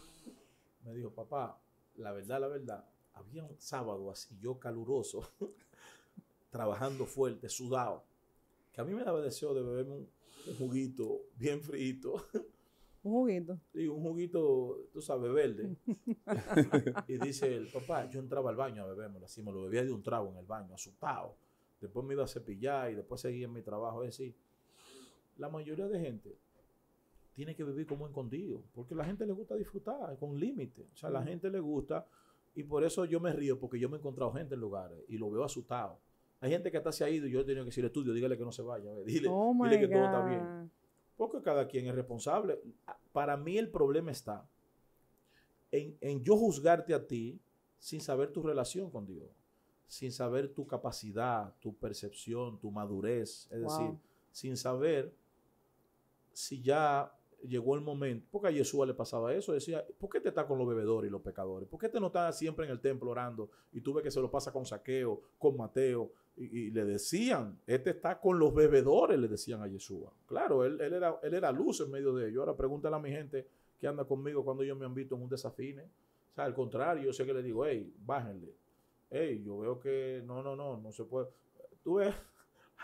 me dijo, papá, la verdad, la verdad, había un sábado así, yo caluroso, [LAUGHS] trabajando fuerte, sudado, que a mí me daba deseo de beberme un, un juguito bien frito. Un juguito. [LAUGHS] Sí, un juguito, tú sabes, verde. [LAUGHS] y dice el papá, yo entraba al baño a bebérmelo así, me lo bebía de un trago en el baño, asustado. Después me iba a cepillar y después seguía en mi trabajo. Es decir, la mayoría de gente tiene que vivir como escondido, porque a la gente le gusta disfrutar con límite. O sea, a la gente le gusta y por eso yo me río, porque yo me he encontrado gente en lugares y lo veo asustado. Hay gente que hasta se ha ido y yo he tenido que decir, estudio, dígale que no se vaya, ve, dile, Oh dile que todo está bien. Porque cada quien es responsable. Para mí el problema está en, en yo juzgarte a ti sin saber tu relación con Dios, sin saber tu capacidad, tu percepción, tu madurez. Es decir, sin saber si ya llegó el momento, porque a Yeshua le pasaba eso, decía, ¿por qué te está con los bebedores y los pecadores? ¿Por qué te no está siempre en el templo orando y tú ves que se lo pasa con Saqueo, con Mateo? Y, y le decían, este está con los bebedores, le decían a Yeshua. Claro, él, él era, él era luz en medio de ellos. Ahora pregúntale a mi gente que anda conmigo cuando ellos me han visto en un desafine. O sea, al contrario, yo sé que le digo, hey, bájenle. Hey, yo veo que no, no, no, no se puede. Tú ves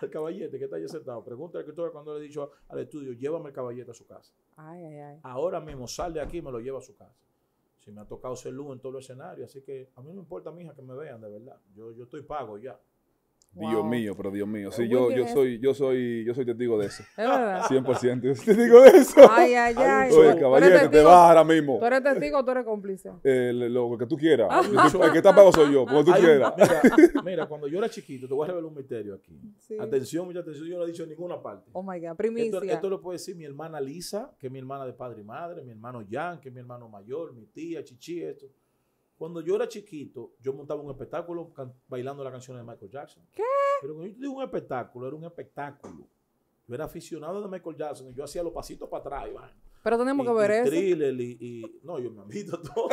al caballete que está ahí sentado. Pregúntale que todo cuando le he dicho al estudio, llévame el caballete a su casa. Ay, ay, ay. Ahora mismo sal de aquí y me lo lleva a su casa. Si me ha tocado ser luz en todo el escenario, así que a mí no me importa, mija, que me vean, de verdad. Yo, yo estoy pago ya. Dios Wow. mío, pero Dios mío. Sí, yo, yo soy, yo soy, yo soy testigo de eso. [LAUGHS] Es verdad. 100%. Yo soy testigo de eso. Ay, ay, ay. Oye, eres te vas ahora mismo. ¿Tú eres testigo o tú eres cómplice? Eh, lo que tú quieras. Ah. El que está pago soy yo, como tú quieras. mira, [LAUGHS] mira, cuando yo era chiquito, te voy a revelar un misterio aquí. Sí. Atención, mucha atención, yo no he dicho en ninguna parte. Oh my God, Esto, primicia. esto lo puede decir mi hermana Lisa, que es mi hermana de padre y madre, mi hermano Jan, que es mi hermano mayor, mi tía, Chichi, esto. Cuando yo era chiquito, yo montaba un espectáculo bailando la canción de Michael Jackson. ¿Qué? Pero cuando yo te digo un espectáculo, era un espectáculo. Yo era aficionado de Michael Jackson y yo hacía los pasitos para atrás. y vaina. Pero tenemos y, que ver y eso. thriller y, y- No, yo me han visto [LAUGHS] todo.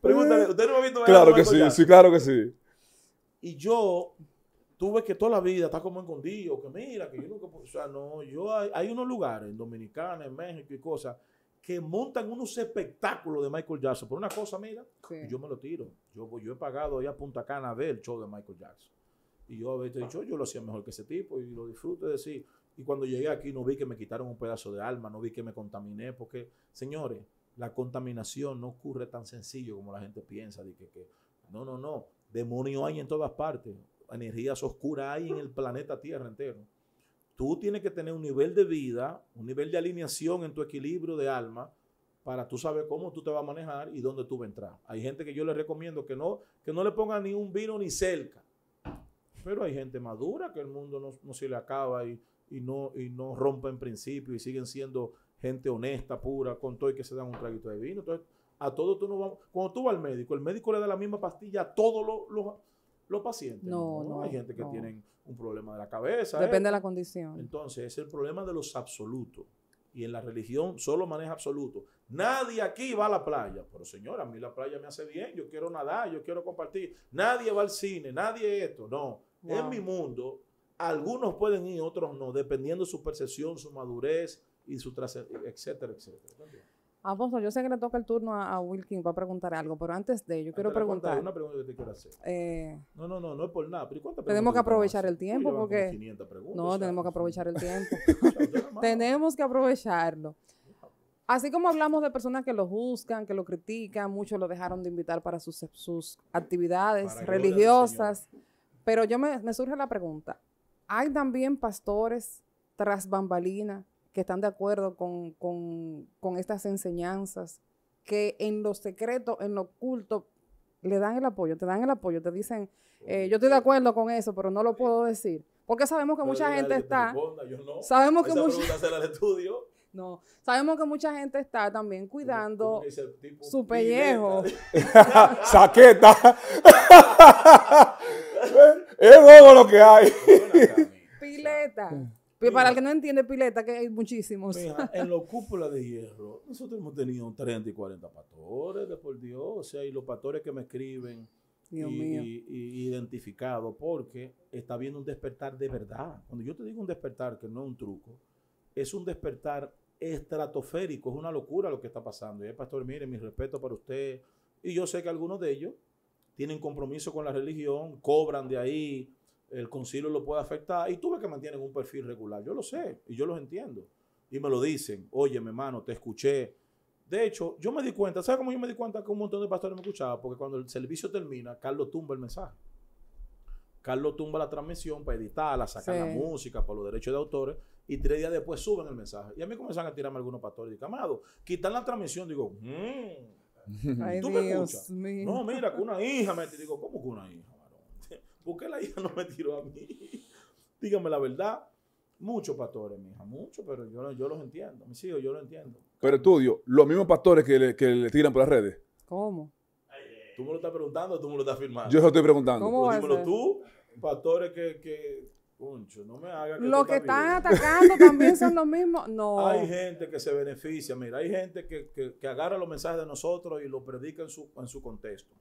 Pregúntale, ¿usted no me ha visto bailar Claro a que Michael sí, Jackson? sí, claro que sí. Y yo tuve que toda la vida estar como escondido, que mira, que yo nunca, o sea, no, yo hay, hay unos lugares en Dominicana, en México y cosas que montan unos espectáculos de Michael Jackson. Por una cosa, mira, Sí. yo me lo tiro. Yo, voy- yo he pagado ahí a Punta Cana a ver el show de Michael Jackson. Y yo había dicho, yo lo hacía mejor que ese tipo y lo disfruto de decir. Y cuando llegué aquí no vi que me quitaron un pedazo de alma, no vi que me contaminé, porque, señores, la contaminación no ocurre tan sencillo como la gente piensa. De que, que- no, no, no. Demonio hay en todas partes. Energías oscuras hay en el planeta Tierra entero. Tú tienes que tener un nivel de vida, un nivel de alineación en tu equilibrio de alma para tú saber cómo tú te vas a manejar y dónde tú vas a entrar. Hay gente que yo les recomiendo que no, que no le pongan ni un vino ni cerca. Pero hay gente madura que el mundo no, no se le acaba y, y no, y no rompe en principio y siguen siendo gente honesta, pura, con todo y que se dan un traguito de vino. Entonces, a todos tú no vamos. Cuando tú vas al médico, el médico le da la misma pastilla a todos los, los pacientes. No, no, Hay gente que no. tienen un problema de la cabeza. Depende de esto. la condición. Entonces, es el problema de los absolutos. Y en la religión solo maneja absoluto. Nadie aquí va a la playa. Pero señora, a mí la playa me hace bien. Yo quiero nadar, yo quiero compartir. Nadie va al cine, nadie esto. No. Wow. En mi mundo, algunos pueden ir, otros no, dependiendo de su percepción, su madurez y su trascendencia, etcétera, etcétera. Apóstol, yo sé que le toca el turno a, a Wilkin para preguntar algo, pero antes de, yo quiero Antes contar, preguntar. Una pregunta que te quiero hacer. eh, No, no, no, no es por nada. Pero ¿y cuántas Tenemos que [LAUGHS] aprovechar el tiempo porque- 500 preguntas, no, tenemos que aprovechar el tiempo. tenemos que aprovecharlo. Así como hablamos de personas que lo juzgan, que lo critican, muchos lo dejaron de invitar para sus, sus actividades Para religiosas. Pero yo me, me surge la pregunta, ¿hay también pastores tras bambalina que están de acuerdo con, con- con estas enseñanzas, que en lo secreto, en lo oculto, le dan el apoyo, te dan el apoyo, te dicen, eh, yo estoy de acuerdo con eso, pero no lo puedo decir? Porque sabemos que Pero mucha gente que está... responda, yo no. Sabemos que mucha, estudio. [LAUGHS] no, sabemos que mucha gente está también cuidando su pellejo. [LAUGHS] Saqueta. [LAUGHS] es todo lo que hay. Pileta. Mira. Para el que no entiende pileta, que hay muchísimos. Mija, en los cúpulas de hierro, nosotros hemos tenido 30 y 40 pastores, de por Dios, o sea, y los pastores que me escriben Dios y, mío. y- y identificado, porque está viendo un despertar de verdad. Cuando yo te digo un despertar, que no es un truco, es un despertar estratosférico, es una locura lo que está pasando. Y el pastor, mire, mi respeto para usted, y yo sé que algunos de ellos tienen compromiso con la religión, cobran de ahí, el concilio lo puede afectar, y tú ves que mantienen un perfil regular. Yo lo sé, y yo los entiendo. Y me lo dicen, oye, mi hermano, te escuché. De hecho, yo me di cuenta, ¿sabes cómo yo me di cuenta que un montón de pastores me escuchaban? Porque cuando el servicio termina, Carlos tumba el mensaje. Carlos tumba la transmisión para editarla, sacar la música por los derechos de autores y tres días después suben el mensaje. Y a mí comenzaron a tirarme algunos pastores. Digo, amado, quitan la transmisión. Digo, "Mm, Ay, ¿tú me escuchas? mío. no, mira, que una hija me Digo, ¿cómo que una hija? ¿Por qué la hija no me tiró a mí? Dígame la verdad. Muchos pastores, mi hija, muchos, pero yo, yo los entiendo. Mis hijos, yo los entiendo. Pero estudio, los mismos pastores que le, que le tiran por las redes. ¿Cómo? ¿Tú me lo estás preguntando o tú me lo estás firmando? Yo eso estoy preguntando. ¿Cómo? A dímelo tú, pastores que, que Concho, no me haga Los tú que están bien. atacando también son los mismos. [LAUGHS] No. Hay gente que se beneficia, mira, hay gente que, que- que agarra los mensajes de nosotros y lo predica en su, en su contexto.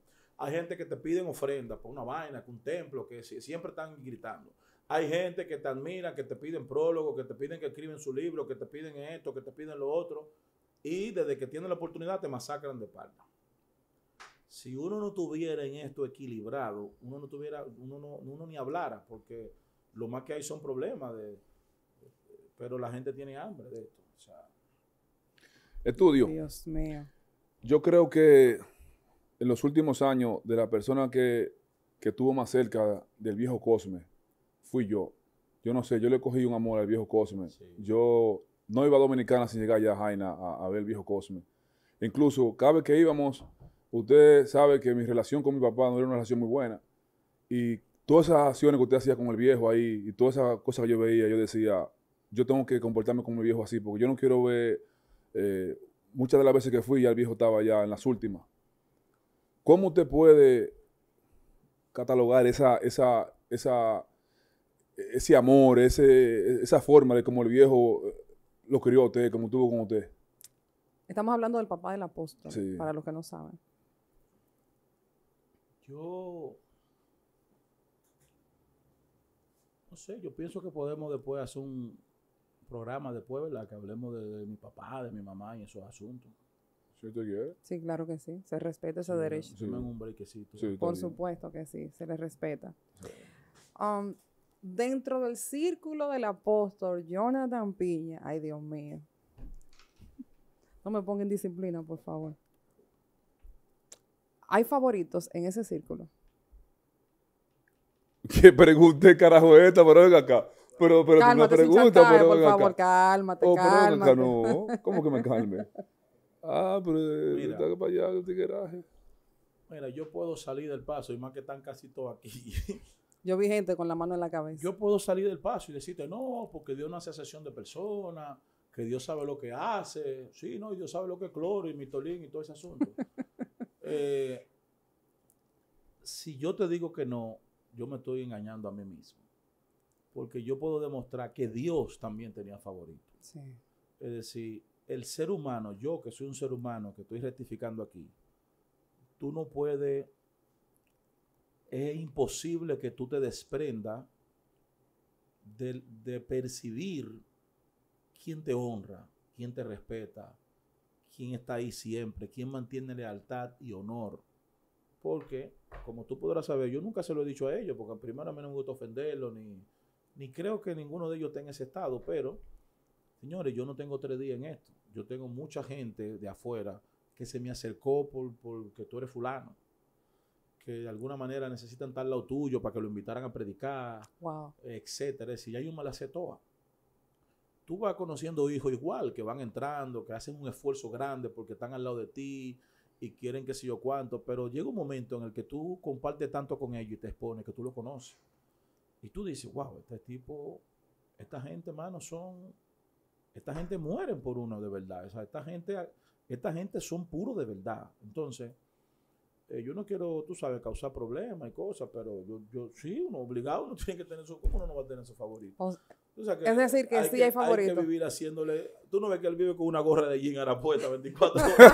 Hay gente que te piden ofrenda por una vaina, que un templo, que si- siempre están gritando. Hay gente que te admira, que te piden prólogo, que te piden que escriben su libro, que te piden esto, que te piden lo otro. Y desde que tienen la oportunidad te masacran de espalda. Si uno no tuviera en esto equilibrado, uno no tuviera, uno no, uno ni hablara, porque lo más que hay son problemas de, pero la gente tiene hambre de esto. O sea, Estudio. Dios mío. Yo creo que en los últimos años, de la persona que, que estuvo más cerca del viejo Cosme, fui yo. Yo no sé, yo le cogí un amor al viejo Cosme. Sí. Yo no iba a Dominicana sin llegar ya a Jaina a, a ver el viejo Cosme. Incluso cada vez que íbamos, usted sabe que mi relación con mi papá no era una relación muy buena. Y todas esas acciones que usted hacía con el viejo ahí y todas esas cosas que yo veía, yo decía, yo tengo que comportarme como mi viejo así, porque yo no quiero ver eh, muchas de las veces que fui ya el viejo estaba ya en las últimas. ¿Cómo usted puede catalogar esa, esa, esa, ese amor, ese, esa forma de cómo el viejo eh, lo crió a usted, como tuvo con usted? Estamos hablando del papá del apóstol, Sí. para los que no saben. yo no sé, yo pienso que podemos después hacer un programa después, ¿verdad? Que hablemos de, de mi papá, de mi mamá y esos asuntos. Si usted quiere. Sí, claro que sí. Se respeta ese Sí, derecho. sí, un brequecito. Sí, está Por bien. supuesto que sí, se le respeta. Um, dentro del círculo del apóstol Jonathan Piña, ay Dios mío. No me pongan disciplina, por favor. ¿Hay favoritos en ese círculo? [LAUGHS] ¿Qué pregunte, carajo, esta? Pero venga acá. Pero, pero me cálmate sin preguntas, chantaje, pero por favor, acá. cálmate, Oh, pero venga acá, cálmate. no. ¿Cómo que me calme? [LAUGHS] Ah, pero eh, Mira. está para allá, el tigueraje. Mira, yo puedo salir del paso y más que están casi todos aquí. [LAUGHS] Yo vi gente con la mano en la cabeza. Yo puedo salir del paso y decirte, no, porque Dios no hace asesión de personas, que Dios sabe lo que hace. Sí, no, y Dios sabe lo que es cloro y mitolín y todo ese asunto. [LAUGHS] Eh, si yo te digo que no, yo me estoy engañando a mí mismo. Porque yo puedo demostrar que Dios también tenía favoritos. Sí. Es decir, el ser humano, yo que soy un ser humano, que estoy rectificando aquí, tú no puedes, es imposible que tú te desprendas de, percibir quién te honra, quién te respeta, quién está ahí siempre, quién mantiene lealtad y honor. Porque, como tú podrás saber, yo nunca se lo he dicho a ellos, porque primero a mí no me gusta ofenderlos, ni, ni creo que ninguno de ellos tenga ese estado, pero Señores, yo no tengo tres días en esto. Yo tengo mucha gente de afuera que se me acercó por, porque tú eres fulano. Que de alguna manera necesitan estar al lado tuyo para que lo invitaran a predicar, Wow. etcétera. Si ya hay un malacetoa. Tú vas conociendo hijos igual, que van entrando, que hacen un esfuerzo grande porque están al lado de ti y quieren qué sé yo cuánto, pero llega un momento en el que tú compartes tanto con ellos y te expones que tú lo conoces. Y tú dices, wow, este tipo, esta gente, mano, son esta gente muere por uno de verdad. O sea, esta gente, esta gente son puros de verdad. Entonces, eh, yo no quiero, tú sabes, causar problemas y cosas, pero yo, yo sí, uno obligado, uno [LAUGHS] tiene que tener su, ¿cómo uno no va a tener su favorito? O- O sea, que Es decir, que sí hay Hay favorito. que vivir haciéndole, tú no ves que él vive con una gorra de jean a la puerta 24 [LAUGHS] horas.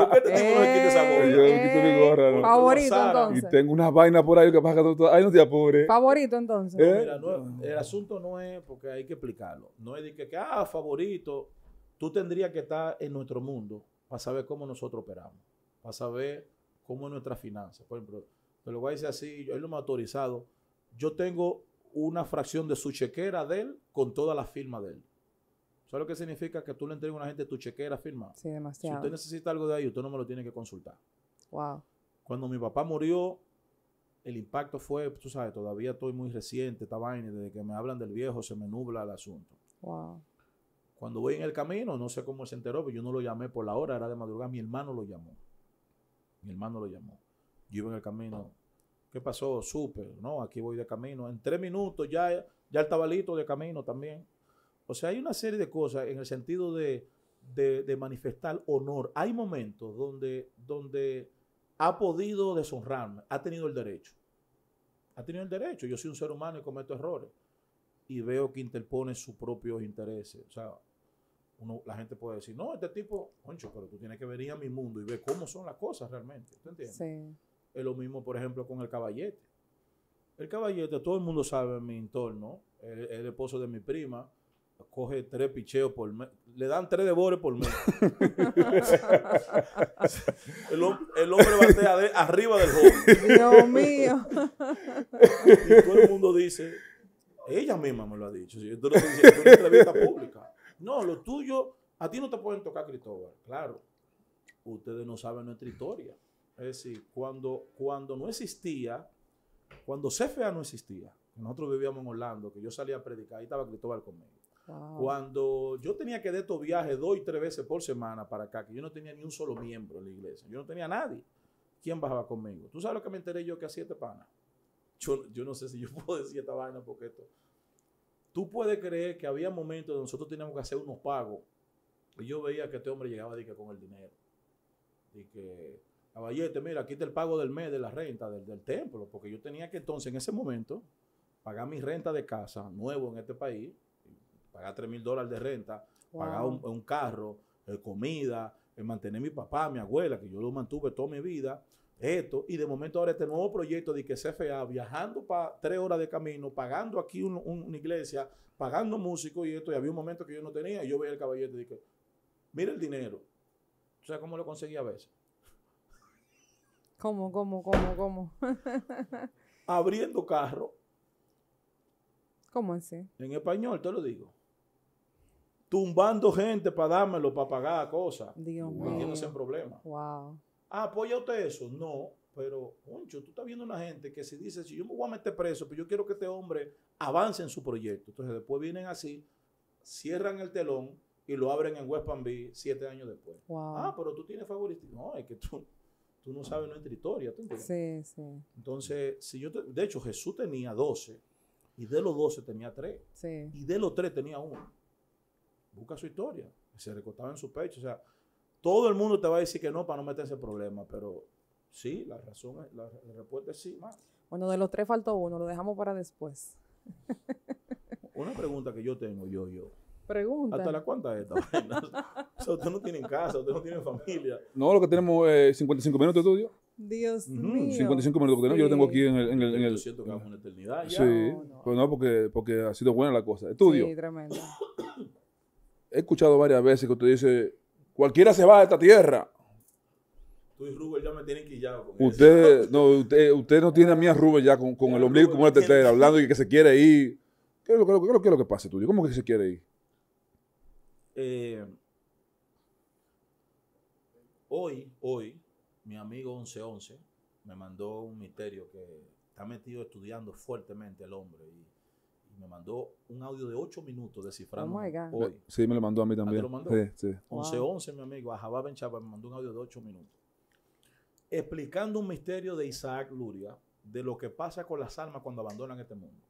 ¿Por qué este tipo no le quita esa Eh, Yo gorra? me quito mi gorra, ¿no? Favorito, Sara. Y entonces. tengo una vaina por ahí que pasa que tú- Ay, no te apures. Favorito, entonces. Eh, Mira, no- el asunto no es porque hay que explicarlo. No es de que, que, ah, favorito. Tú tendrías que estar en nuestro mundo para saber cómo nosotros operamos, para saber cómo es nuestra finanza. Por ejemplo, te lo voy a decir así, él no me ha autorizado. Yo tengo una fracción de su chequera de él con toda la firma de él. ¿Sabes lo que significa? Que tú le entregas a una gente tu chequera firmada. Sí, Si demasiado. usted necesita algo de ahí, usted no me lo tiene que consultar. Wow. Cuando mi papá murió, el impacto fue, tú sabes, todavía estoy muy reciente esta vaina, desde que me hablan del viejo se me nubla el asunto. Wow. Cuando voy en el camino, no sé cómo se enteró, pero yo no lo llamé por la hora, era de madrugada, mi hermano lo llamó. Mi hermano lo llamó. Yo iba en el camino. ¿Qué pasó? Súper, ¿no? Aquí voy de camino. En tres minutos ya, ya él estaba listo de camino también. O sea, hay una serie de cosas en el sentido de, de- de manifestar honor. Hay momentos donde, donde ha podido deshonrarme, ha tenido el derecho. ha tenido el derecho. Yo soy un ser humano y cometo errores. Y veo que interpone sus propios intereses. O sea, uno, la gente puede decir, no, este tipo, concho, pero tú tienes que venir a mi mundo y ver cómo son las cosas realmente. ¿Tú entiendes? Sí. Es lo mismo, por ejemplo, con el caballete. El caballete, todo el mundo sabe en mi entorno, el, el esposo de mi prima, coge tres picheos por mes. Le dan tres devores por mes. [LAUGHS] el, el hombre batea de- arriba del joven. Dios mío. Y todo el mundo dice, ella misma me lo ha dicho. Si tú no estoy diciendo, una entrevista pública. No, lo tuyo, a ti no te pueden tocar Cristóbal. Claro, ustedes no saben nuestra historia. Es decir, cuando, cuando no existía, cuando CFA no existía, nosotros vivíamos en Orlando, que yo salía a predicar, ahí estaba Cristóbal conmigo. Wow. Cuando yo tenía que de estos viajes dos y tres veces por semana para acá, que yo no tenía ni un solo miembro en la iglesia, yo no tenía nadie. ¿Quién bajaba conmigo? ¿Tú sabes lo que me enteré yo que hacía este pana? Yo, yo no sé si yo [LAUGHS] puedo decir esta vaina porque esto. Tú puedes creer que había momentos donde nosotros teníamos que hacer unos pagos y yo veía que este hombre llegaba di que, con el dinero. Y que, caballete, mira, aquí está el pago del mes de la renta del, del templo, porque yo tenía que entonces en ese momento pagar mi renta de casa nuevo en este país, pagar 3 mil dólares de renta, pagar un, un carro, eh, comida, eh, mantener a mi papá, a mi abuela, que yo lo mantuve toda mi vida, esto, y de momento ahora este nuevo proyecto de que CFA, viajando para tres horas de camino, pagando aquí un- un- una iglesia, pagando músicos y esto, y había un momento que yo no tenía, y yo veía el caballete y dije, mira el dinero. ¿Tú sabes cómo lo conseguí a veces? ¿Cómo, cómo, cómo, cómo? [LAUGHS] Abriendo carro, ¿Cómo así? en español te lo digo. Tumbando gente para dármelo, para pagar cosas. Dios Metiéndose en mío. problemas. Wow. Ah, ¿apoya usted eso? No, pero, concho, tú estás viendo una gente que si dice, si yo me voy a meter preso, pero yo quiero que este hombre avance en su proyecto. Entonces después vienen así, cierran el telón y lo abren en West Palm Beach siete años después. Wow. Ah, pero tú tienes favoritismo. No, es que tú, tú no sabes nuestra historia, ¿tú entiendes? sí, sí, Entonces, si yo te- de hecho, Jesús tenía 12 y de los 12 tenía 3 sí. y de los 3 tenía uno. Busca su historia. Se recostaba en su pecho. O sea, todo el mundo te va a decir que no para no meterse en problemas, pero sí, la razón es, la, la respuesta es sí, más. Bueno, de los tres faltó uno, lo dejamos para después. [LAUGHS] Una pregunta que yo tengo, yo, yo. Pregunta. ¿Hasta la cuánta es esta vaina? [LAUGHS] O sea, usted no tiene casa, usted no tiene familia. No, lo que tenemos es 55 minutos de estudio. Dios mío. 55 minutos que tenemos. Yo lo tengo aquí en el. En el, en Yo el- siento que vamos una eternidad ya. sí, No, no. pues no, porque, porque ha sido buena la cosa. Estudio. Sí, tremendo. [COUGHS] He escuchado varias veces que usted dice: cualquiera se va de esta tierra. Tú y Rubén ya me tienen quillado con eso. Usted no, usted, usted no tiene a mí a Rubén ya con, con el ombligo como una tetera, hablando de que se quiere ir. ¿Qué es lo, que- qué es lo- qué es lo que pasa, Estudio? ¿Cómo que se quiere ir? Eh, hoy, hoy, mi amigo 1111 me mandó un misterio que está metido estudiando fuertemente el hombre y, y me mandó un audio de 8 minutos descifrando Oh hoy. Sí, me lo mandó a mí también. lo mandó? Sí, sí. 1111, mi amigo, a Jabá Ben Chapa me mandó un audio de 8 minutos explicando un misterio de Isaac Luria de lo que pasa con las almas cuando abandonan este mundo.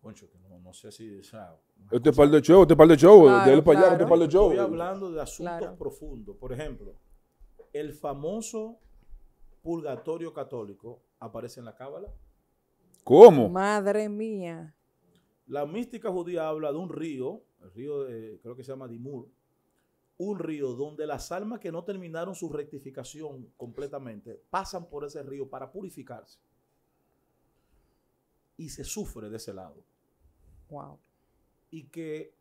Concho, que no, no sé si. O sea, Este par de show, este par de show, Claro, de él para allá, este par de show. Estoy hablando de asuntos Claro. profundos. Por ejemplo, el famoso purgatorio católico aparece en la Cábala. ¿Cómo? Madre mía. La mística judía habla de un río, el río de- creo que se llama Dimur, un río donde las almas que no terminaron su rectificación completamente pasan por ese río para purificarse. Y se sufre de ese lado. Wow. y que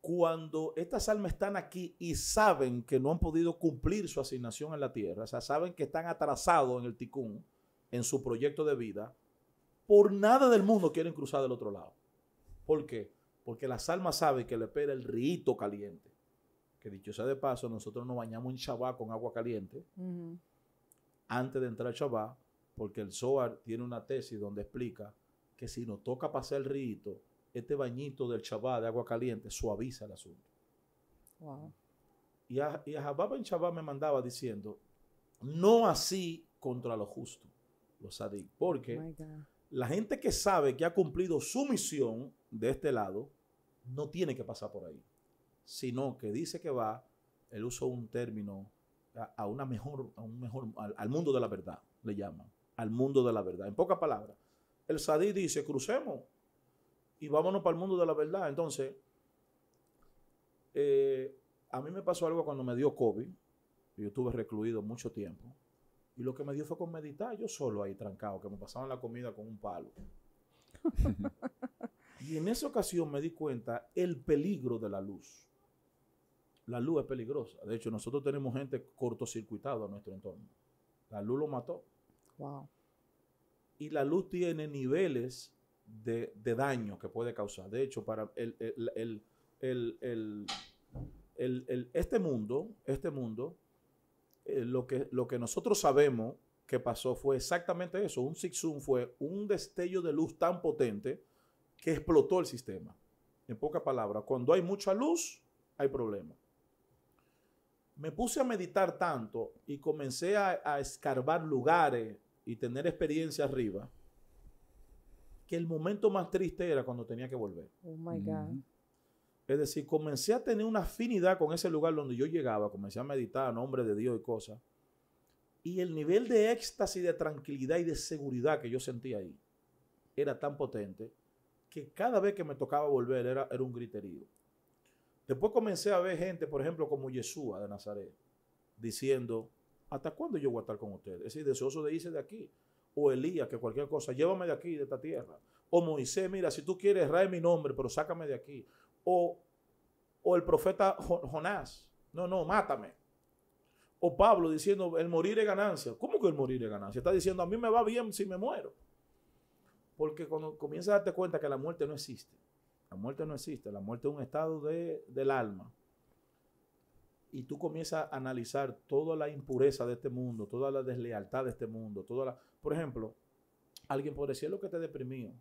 cuando estas almas están aquí y saben que no han podido cumplir su asignación en la tierra, o sea, saben que están atrasados en el ticún, en su proyecto de vida, por nada del mundo quieren cruzar del otro lado. ¿Por qué? Porque las almas saben que le espera el rito caliente. Que dicho sea de paso, nosotros nos bañamos en Shabbat con agua caliente antes de entrar al Shabbat, porque el Zohar tiene una tesis donde explica que si nos toca pasar el rito, este bañito del Shabbat de agua caliente suaviza el asunto. Wow. Y a, y a Jabab en Shabbat me mandaba diciendo, no así contra los justos, los sadik, porque God. la gente que sabe que ha cumplido su misión de este lado, no tiene que pasar por ahí, sino que dice que va, él usó un término a, a una mejor, a un mejor, al, al mundo de la verdad, le llaman, al mundo de la verdad. En pocas palabras, el sadí dice, crucemos y vámonos para el mundo de la verdad. Entonces, eh, a mí me pasó algo cuando me dio COVID. Yo estuve recluido mucho tiempo. Y lo que me dio fue con meditar, yo solo ahí trancado, que me pasaban la comida con un palo. [LAUGHS] y en esa ocasión me di cuenta el peligro de la luz. La luz es peligrosa. De hecho, nosotros tenemos gente cortocircuitada en nuestro entorno. La luz lo mató. Wow. Y la luz tiene niveles de, de daño que puede causar. De hecho, para el- el- el- el- este mundo, este mundo, eh, lo, que, lo que nosotros sabemos que pasó fue exactamente eso. Un zigzag fue un destello de luz tan potente que explotó el sistema. En pocas palabras, cuando hay mucha luz, hay problemas. Me puse a meditar tanto y comencé a, a escarbar lugares y tener experiencia arriba, que el momento más triste era cuando tenía que volver. Oh my God. Es decir, comencé a tener una afinidad con ese lugar donde yo llegaba, comencé a meditar a nombre de Dios y cosas. Y el nivel de éxtasis, de tranquilidad y de seguridad que yo sentía ahí era tan potente que cada vez que me tocaba volver era, era un griterío. Después comencé a ver gente, por ejemplo, como Yeshua de Nazaret, diciendo, ¿hasta cuándo yo voy a estar con ustedes? Es decir, deseoso de irse de aquí. O Elías, que cualquier cosa, llévame de aquí, de esta tierra. O Moisés, mira, si tú quieres, rae mi nombre, pero sácame de aquí. O, o el profeta Jo- Jonás, no, no, mátame. O Pablo diciendo, el morir es ganancia. ¿Cómo que el morir es ganancia? Está diciendo, a mí me va bien si me muero. Porque cuando comienzas a darte cuenta que la muerte no existe, la muerte no existe, la muerte es un estado de, del alma. Y tú comienzas a analizar toda la impureza de este mundo, toda la deslealtad de este mundo, toda la... Por ejemplo, alguien puede decir lo que te deprimió.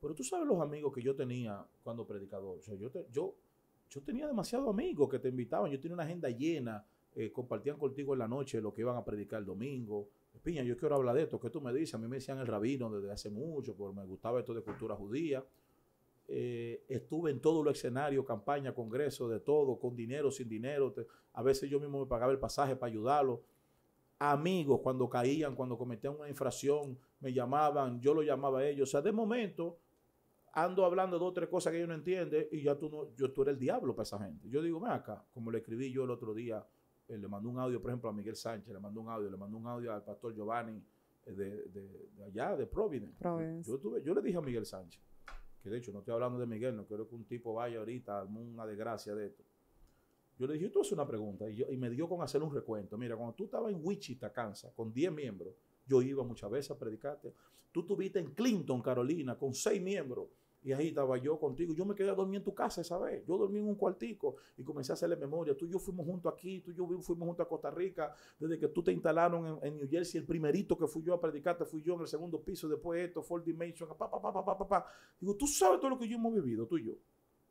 Pero tú sabes los amigos que yo tenía cuando predicador. Yo, yo, yo tenía demasiados amigos que te invitaban. Yo tenía una agenda llena. eh, compartían contigo en la noche lo que iban a predicar el domingo. Piña, yo quiero hablar de esto. ¿Qué tú me dices? A mí me decían el rabino desde hace mucho, porque me gustaba esto de cultura judía. Eh, estuve en todos los escenarios, campaña, congreso, de todo, con dinero, sin dinero. A veces yo mismo me pagaba el pasaje para ayudarlo. Amigos, cuando caían, cuando cometían una infracción, me llamaban, yo lo llamaba a ellos. O sea, de momento, ando hablando de dos o tres cosas que ellos no entienden y ya tú, no, yo, tú eres el diablo para esa gente. Yo digo, ven acá, como le escribí yo el otro día, eh, le mandó un audio, por ejemplo, a Miguel Sánchez, le mandó un audio, le mandó un audio al pastor Giovanni eh, de, de- de allá, de Providence. Providence. Yo, tuve, yo le dije a Miguel Sánchez, que de hecho no estoy hablando de Miguel, no quiero que un tipo vaya ahorita a una desgracia de esto. Yo le dije, tú haces una pregunta, y, yo- y me dio con hacer un recuento. Mira, cuando tú estabas en Wichita, Kansas, con 10 miembros, yo iba muchas veces a predicarte. Tú estuviste en Clinton, Carolina, con 6 miembros, y ahí estaba yo contigo. Yo me quedé a dormir en tu casa esa vez. Yo dormí en un cuartico y comencé a hacerle memoria. Tú y yo fuimos juntos aquí, tú y yo fuimos juntos a Costa Rica. Desde que tú te instalaron en, en New Jersey, el primerito que fui yo a predicarte fui yo en el segundo piso, después esto, Four Dimension, pa, pa, pa, pa, pa. Digo, tú sabes todo lo que yo hemos vivido, tú y yo.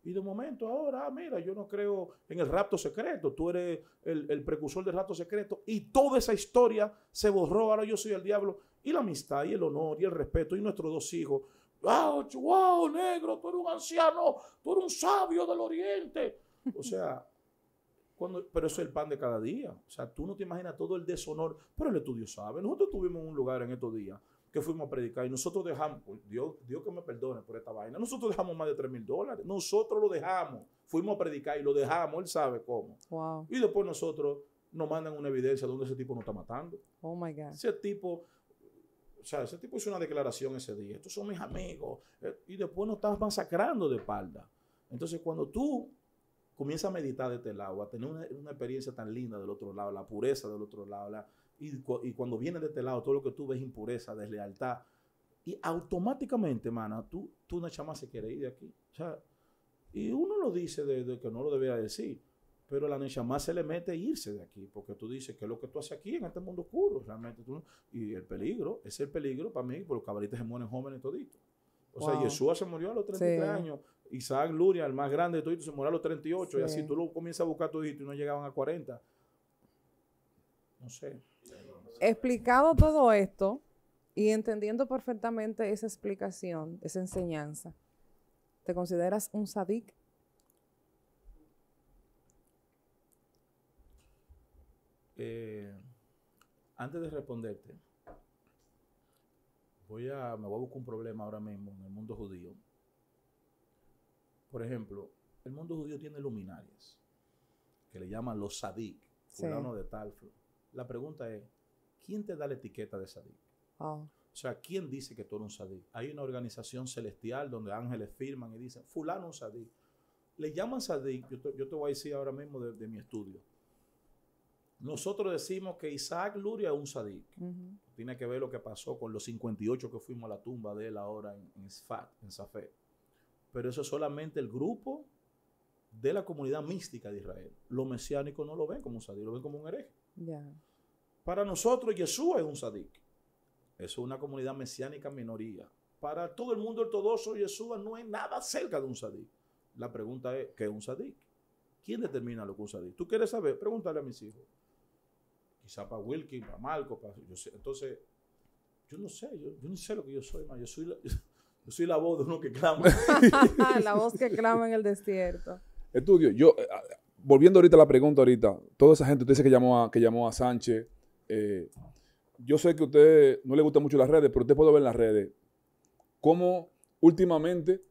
Y de momento ahora, ah, mira, yo no creo en el rapto secreto, tú eres el, el precursor del rapto secreto y toda esa historia se borró, ahora yo soy el diablo. Y la amistad y el honor y el respeto y nuestros dos hijos. ¡Wow, wow, negro! Tú eres un anciano, tú eres un sabio del oriente. O sea, [LAUGHS] cuando, pero eso es el pan de cada día. O sea, tú no te imaginas todo el deshonor, pero el estudio sabe. Nosotros tuvimos un lugar en estos días que fuimos a predicar y nosotros dejamos, pues, Dios, Dios que me perdone por esta vaina, nosotros dejamos más de 3 mil dólares. Nosotros lo dejamos. Fuimos a predicar y lo dejamos, él sabe cómo. Wow. Y después nosotros nos mandan una evidencia donde ese tipo nos está matando. Oh my God. Ese tipo, sea, ese tipo hizo una declaración ese día. Estos son mis amigos. eh, Y después nos estás masacrando de espalda. Entonces, cuando tú comienzas a meditar de este lado, a tener una, una experiencia tan linda del otro lado, la pureza del otro lado, la- y, y cuando vienes de este lado, todo lo que tú ves es impureza, deslealtad, y automáticamente, mana, tú, tú una chama se quiere ir de aquí. O sea, y uno lo dice de, de que no lo debería decir, pero la Neshama se le mete irse de aquí, porque tú dices, ¿qué es lo que tú haces aquí en este mundo oscuro? Realmente tú, y el peligro, es el peligro para mí, porque los cabritas se mueren jóvenes toditos. O sea. Yeshua se murió a los 33 Sí. años, Isaac Luria, el más grande de toditos, se murió a los 38, y Sí. así tú lo comienzas a buscar todito y no llegaban a 40. No sé. Explicado todo esto y entendiendo perfectamente esa explicación, esa enseñanza, ¿te consideras un sadik? Eh, antes de responderte, voy a, me voy a buscar un problema ahora mismo en el mundo judío. Por ejemplo, el mundo judío tiene luminarias, que le llaman los sadik, Sí. fulano de tal. La pregunta es, ¿quién te da la etiqueta de sadik? Oh, O sea, ¿quién dice que tú eres un sadik? Hay una organización celestial donde ángeles firman y dicen, fulano un sadik. Le llaman sadik, yo te, yo te voy a decir ahora mismo de, de mi estudio. Nosotros decimos que Isaac Luria es un sadik. Tiene que ver lo que pasó con los 58 que fuimos a la tumba de él ahora en, en Sfat, en Safed. Pero eso es solamente el grupo de la comunidad mística de Israel. Los mesiánicos no lo ven como un sadik, lo ven como un hereje. Para nosotros, Yeshua es un sadik. Eso es una comunidad mesiánica minoría. Para todo el mundo ortodoxo, Yeshua no es nada cerca de un sadik. La pregunta es, ¿qué es un sadik? ¿Quién determina lo que es un sadik? ¿Tú quieres saber? Pregúntale a mis hijos. Quizá para Wilkin, para Marco, para... yo sé. Entonces, yo no sé, yo, yo no sé lo que yo soy, man. Yo soy la, yo soy la voz de uno que clama. [LAUGHS] la voz que clama en el desierto. Estudio, yo, eh, ah, volviendo ahorita a la pregunta ahorita, toda esa gente, usted dice que llamó a, que llamó a Sánchez, eh, yo sé que a usted no le gustan mucho las redes, pero usted puede ver en las redes cómo últimamente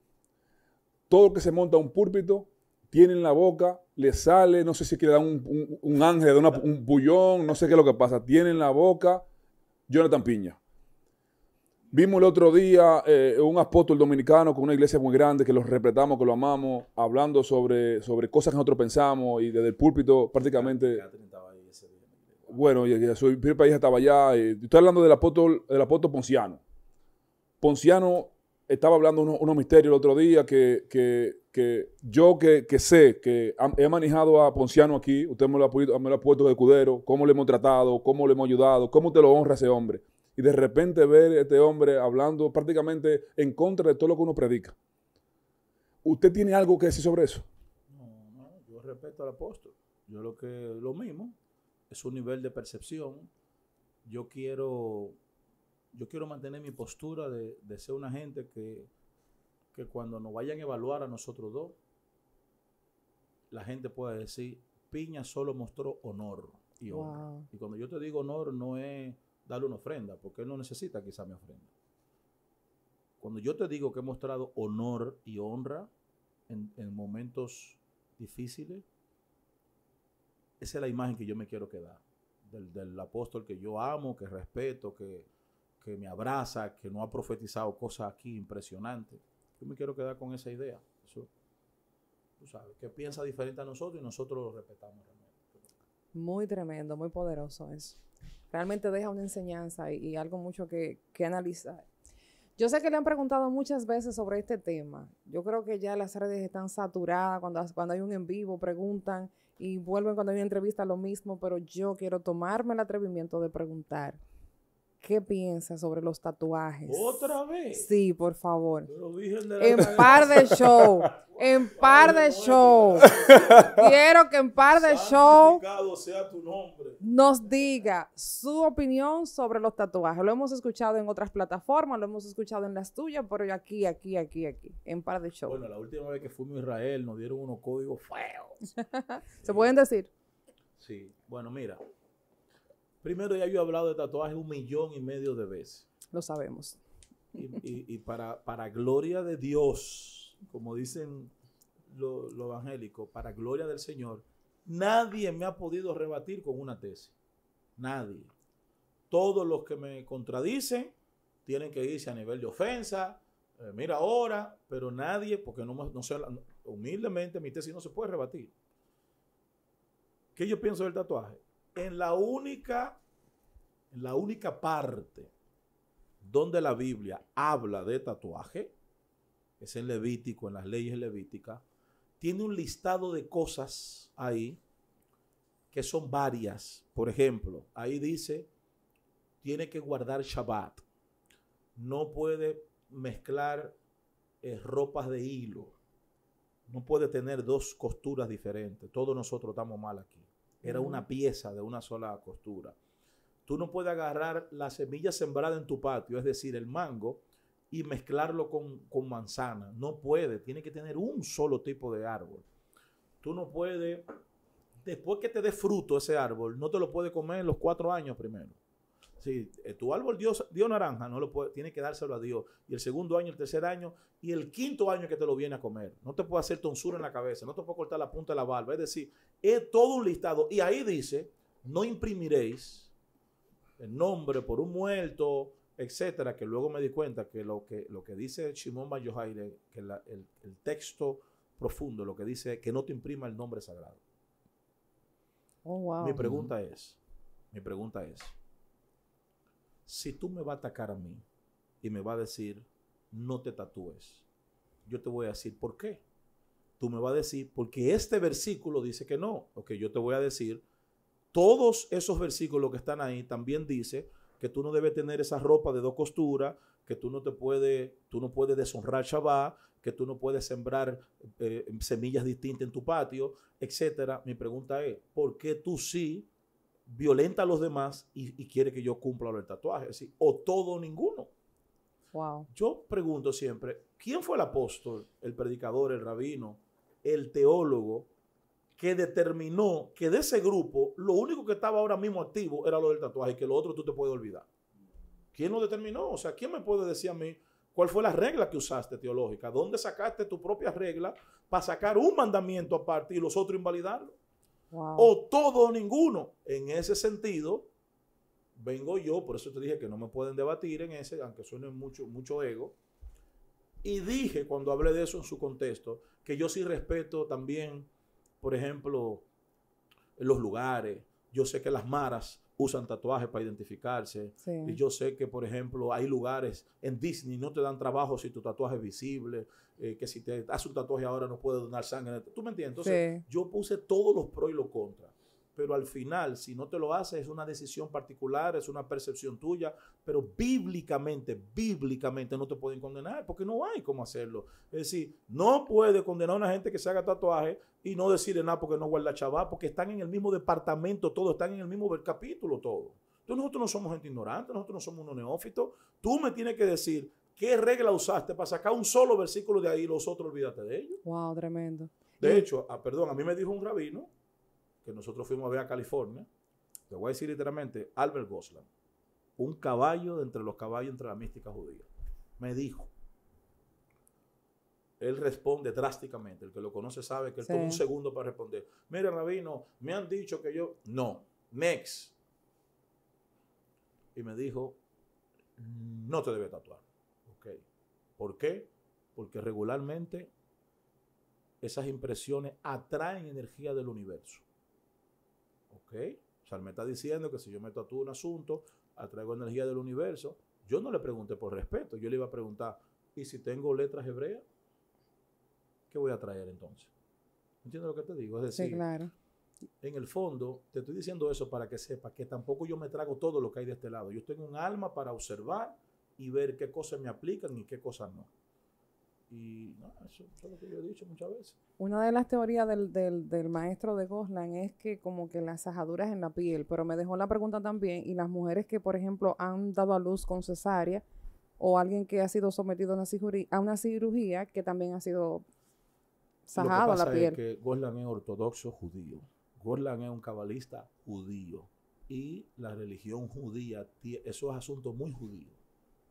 todo lo que se monta a un púlpito tiene en la boca, le sale, no sé si es que le da un, un- un ángel, le da una- un bullón, no sé qué es lo que pasa, tiene en la boca Jonathan Piña. Vimos el otro día eh, un apóstol dominicano con una iglesia muy grande que los respetamos, que lo amamos, hablando sobre, sobre cosas que nosotros pensamos y desde el púlpito prácticamente, bueno, y, y su primer país estaba allá. y estoy hablando del apóstol, del apóstol Ponciano. Ponciano estaba hablando unos, misterios el otro día que, que- que yo que, que sé que he manejado a Ponciano aquí, usted me lo, ha, me lo ha puesto de escudero, cómo le hemos tratado, cómo le hemos ayudado, cómo te lo honra ese hombre. Y de repente ver a este hombre hablando prácticamente en contra de todo lo que uno predica. ¿Usted tiene algo que decir sobre eso? No, no, yo respeto al apóstol. Yo lo que, lo mismo, es un nivel de percepción. Yo quiero, yo quiero mantener mi postura de, de ser una gente que, que cuando nos vayan a evaluar a nosotros dos, la gente pueda decir, Piña solo mostró honor y honra. Wow. Y cuando yo te digo honor, no es darle una ofrenda, porque él no necesita quizá mi ofrenda. Cuando yo te digo que he mostrado honor y honra en, en momentos difíciles, esa es la imagen que yo me quiero quedar. Del, del apóstol que yo amo, que respeto, que, que me abraza, que no ha profetizado cosas aquí impresionantes. Yo me quiero quedar con esa idea. Eso, tú sabes, que piensa diferente a nosotros y nosotros lo respetamos realmente. Muy tremendo, muy poderoso eso. Realmente deja una enseñanza y, algo mucho que, que analizar. Yo sé que le han preguntado muchas veces sobre este tema. Yo creo que ya las redes están saturadas. Cuando, cuando hay un en vivo, preguntan y vuelven cuando hay una entrevista lo mismo, pero yo quiero tomarme el atrevimiento de preguntar. ¿Qué piensa sobre los tatuajes? ¿Otra vez? Sí, por favor. De la En Caridad. par de [LAUGHS] show. En par de show. Quiero que en par de show Santificado sea tu nombre. nos diga su opinión sobre los tatuajes. Lo hemos escuchado en otras plataformas, lo hemos escuchado en las tuyas, pero aquí, aquí, aquí, aquí, en par de show. Bueno, la última vez que fuimos a Israel nos dieron unos códigos feos. [LAUGHS] ¿Se pueden decir? Sí, bueno, mira. Primero ya yo he hablado de tatuajes un millón y medio de veces. Lo sabemos. Y, y- y para, para gloria de Dios, como dicen los los evangélicos, para gloria del Señor, nadie me ha podido rebatir con una tesis. Nadie. Todos los que me contradicen tienen que irse a nivel de ofensa. eh, mira ahora, pero nadie, porque no, no sé, humildemente mi tesis no se puede rebatir. ¿Qué yo pienso del tatuaje? En la única, en la única parte donde la Biblia habla de tatuaje, es en Levítico, en las leyes levíticas, tiene un listado de cosas ahí que son varias. Por ejemplo, ahí dice, tiene que guardar Shabbat. No puede mezclar eh, ropas de hilo. No puede tener dos costuras diferentes. Todos nosotros estamos mal aquí. Era una pieza de una sola costura. Tú no puedes agarrar la semilla sembrada en tu patio, es decir, el mango, y mezclarlo con, con manzana. No puede. Tiene que tener un solo tipo de árbol. Tú no puedes después que te dé fruto ese árbol, no te lo puede comer en los cuatro años primero. Si eh, tu árbol dio, dio naranja, no lo puede, tiene que dárselo a Dios. Y el segundo año, el tercer año y el quinto año que te lo viene a comer. No te puede hacer tonsura en la cabeza, no te puede cortar la punta de la barba. Es decir, es todo un listado. Y ahí dice, no imprimiréis el nombre por un muerto, etcétera, que luego me di cuenta que lo que, lo que dice Shimon Bar Yochai, que la- el, el texto profundo, lo que dice es que no te imprima el nombre sagrado. Oh, wow. Mi pregunta es, mi pregunta es, si tú me vas a atacar a mí y me vas a decir, no te tatúes, yo te voy a decir, ¿por qué? Tú me vas a decir, porque este versículo dice que no. Ok, yo te voy a decir, todos esos versículos que están ahí también dice que tú no debes tener esa ropa de dos costuras, que tú no te puedes, tú no puedes deshonrar Shabbat, que tú no puedes sembrar eh, semillas distintas en tu patio, etcétera. Mi pregunta es, ¿por qué tú sí violenta a los demás y, y quiere que yo cumpla el tatuaje? O todo o ninguno. Wow. Yo pregunto siempre, ¿quién fue el apóstol, el predicador, el rabino, el teólogo que determinó que de ese grupo lo único que estaba ahora mismo activo era lo del tatuaje y que lo otro tú te puedes olvidar? ¿Quién lo determinó? O sea, ¿quién me puede decir a mí cuál fue la regla que usaste teológica? ¿Dónde sacaste tu propia regla para sacar un mandamiento aparte y los otros invalidarlo? Wow. o todo o ninguno. En ese sentido, vengo yo, por eso te dije que no me pueden debatir en ese, aunque suene mucho, mucho ego. Y dije cuando hablé de eso en su contexto, que yo sí respeto también, por ejemplo, los lugares. Yo sé que las maras usan tatuajes para identificarse. Sí. Y yo sé que, por ejemplo, hay lugares en Disney no te dan trabajo si tu tatuaje es visible, eh, que si te hace un tatuaje ahora no puedes donar sangre. ¿Tú me entiendes? Entonces, Sí. yo puse todos los pros y los contras. Pero al final, si no te lo haces, es una decisión particular, es una percepción tuya, pero bíblicamente, bíblicamente no te pueden condenar porque no hay cómo hacerlo. Es decir, no puede condenar a una gente que se haga tatuaje y no decirle nada porque no guarda chaval, porque están en el mismo departamento, todos están en el mismo capítulo, todo. Entonces nosotros no somos gente ignorante, nosotros no somos unos neófitos. Tú me tienes que decir qué regla usaste para sacar un solo versículo de ahí y los otros olvídate de ellos. Wow, tremendo. De hecho, ah, perdón, a mí me dijo un rabino que nosotros fuimos a ver a California. Te voy a decir literalmente, Albert Goslan, un caballo de entre los caballos entre la mística judía. Me dijo. Él responde drásticamente. El que lo conoce sabe que él Sí. toma un segundo para responder. Mira, rabino, me han dicho que yo. No, next. Y me dijo, no te debe tatuar. Ok. ¿Por qué? Porque regularmente esas impresiones atraen energía del universo. ¿Ok? O sea, él me está diciendo que si yo me tatúo un asunto, atraigo energía del universo. Yo no le pregunté por respeto, yo le iba a preguntar, ¿y si tengo letras hebreas? ¿Qué voy a traer entonces? ¿Entiendes lo que te digo? Es decir, Sí, claro. en el fondo, te estoy diciendo eso para que sepas que tampoco yo me trago todo lo que hay de este lado. Yo tengo un alma para observar y ver qué cosas me aplican y qué cosas no. Y no, eso, eso es lo que yo he dicho muchas veces. Una de las teorías del, del, del maestro de Goslan es que como que las ajaduras en la piel, pero me dejó la pregunta también, y las mujeres que, por ejemplo, han dado a luz con cesárea, o alguien que ha sido sometido a una cirugía, a una cirugía que también ha sido sajado Lo que la pasa piel. es que Goslan es ortodoxo judío. Goslan es un cabalista judío. Y la religión judía, tie- eso es asunto muy judío.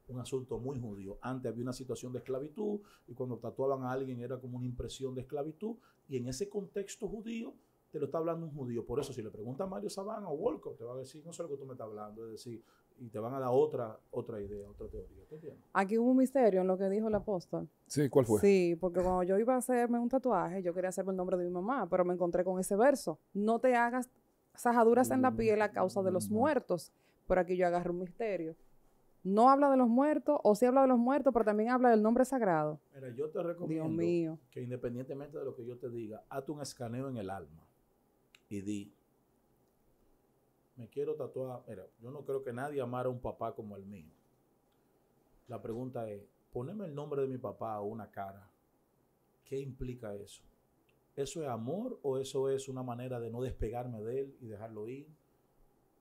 Un asunto muy judío. Antes había una situación de esclavitud y cuando tatuaban a alguien era como una impresión de esclavitud. Y en ese contexto judío, te lo está hablando un judío. Por eso, si le pregunta a Mario Sabana o Wolcott, te va a decir, no sé lo que tú me estás hablando. Es decir, y te van a dar otra, otra idea, otra teoría. ¿Te entiendes? Aquí hubo un misterio en lo que dijo el apóstol. Sí, ¿cuál fue? Sí, porque cuando yo iba a hacerme un tatuaje, yo quería hacerme el nombre de mi mamá, pero me encontré con ese verso. No te hagas sajaduras en la piel a causa de los Mm. muertos. Pero aquí yo agarro un misterio. No habla de los muertos, o sí habla de los muertos, pero también habla del nombre sagrado. Mira, yo te Dios recomiendo mío. que independientemente de lo que yo te diga, hazte un escaneo en el alma y di, me quiero tatuar, mira, yo no creo que nadie amara a un papá como el mío. La pregunta es, poneme el nombre de mi papá o una cara. ¿Qué implica eso? ¿Eso es amor o eso es una manera de no despegarme de él y dejarlo ir?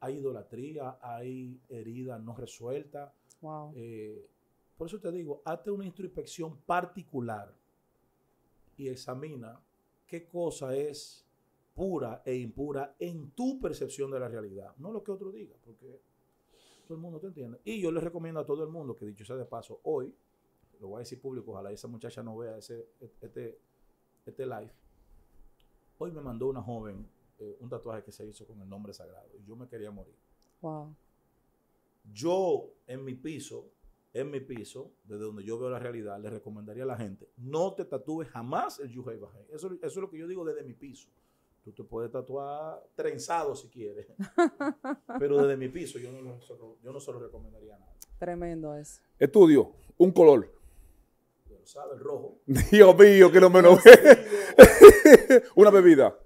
Hay idolatría, hay heridas no resueltas. Wow. Eh, por eso te digo, hazte una introspección particular y examina qué cosa es pura e impura en tu percepción de la realidad, no lo que otro diga, porque todo el mundo te entiende. Y yo le recomiendo a todo el mundo que dicho sea de paso, hoy, lo voy a decir público, ojalá esa muchacha no vea ese, este, este live, hoy me mandó una joven eh, un tatuaje que se hizo con el nombre sagrado y yo me quería morir. Wow. Yo en mi piso, en mi piso, desde donde yo veo la realidad, le recomendaría a la gente, no te tatúes jamás el Yuhei Bajei. Eso, eso es lo que yo digo desde mi piso. Tú te puedes tatuar trenzado si quieres. [LAUGHS] Pero desde mi piso yo no, lo- yo no se lo recomendaría a nadie. Tremendo eso. Estudio, un color. Pero sabe, el rojo. [LAUGHS] Dios mío, que no me lo [LAUGHS] Una bebida.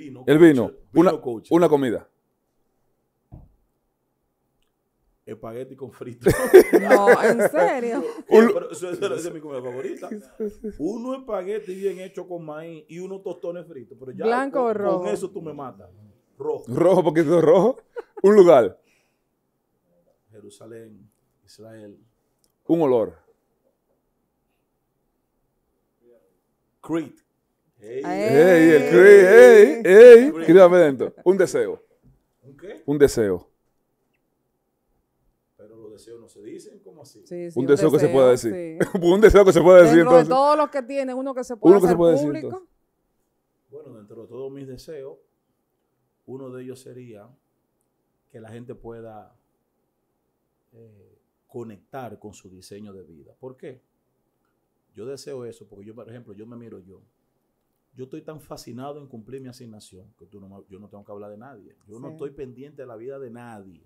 El vino. El vino. coche, Una, coche. una comida. Espagueti con frito. [LAUGHS] No, en [LAUGHS] serio. Un- Pero eso, eso- esa es mi comida favorita. Uno espagueti bien hecho con maíz y unos tostones fritos. Pero ya ¿Blanco con, o rojo? Con eso tú me matas. Rojo. Rojo, poquito rojo. Un lugar. Jerusalén, Israel. Un olor. Crete. Hey. Ay. Ey, el cri- ey, ey. Dentro. Un deseo. ¿Un qué? Un deseo. Pero los deseos no se dicen, ¿cómo así? Sí, sí, Un [LAUGHS] deseo que se pueda decir. sí. un deseo que se puede decir Dentro de entonces. todos los que tiene, uno que se puede Uno que se hacer puede decir, público. entonces. Bueno, dentro de todos mis deseos, uno de ellos sería que la gente pueda eh, conectar con su diseño de vida. ¿Por qué? Yo deseo eso porque yo, por ejemplo, yo me miro yo. Yo estoy tan fascinado en cumplir mi asignación que tú no yo no tengo que hablar de nadie. Yo no estoy pendiente de la vida de nadie.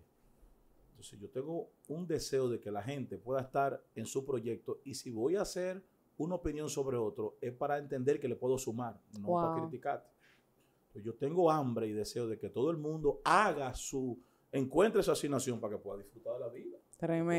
Entonces yo tengo un deseo de que la gente pueda estar en su proyecto y si voy a hacer una opinión sobre otro es para entender que le puedo sumar, no para Wow. criticar. Pues yo tengo hambre y deseo de que todo el mundo haga su, encuentre su asignación para que pueda disfrutar de la vida. Tremendo.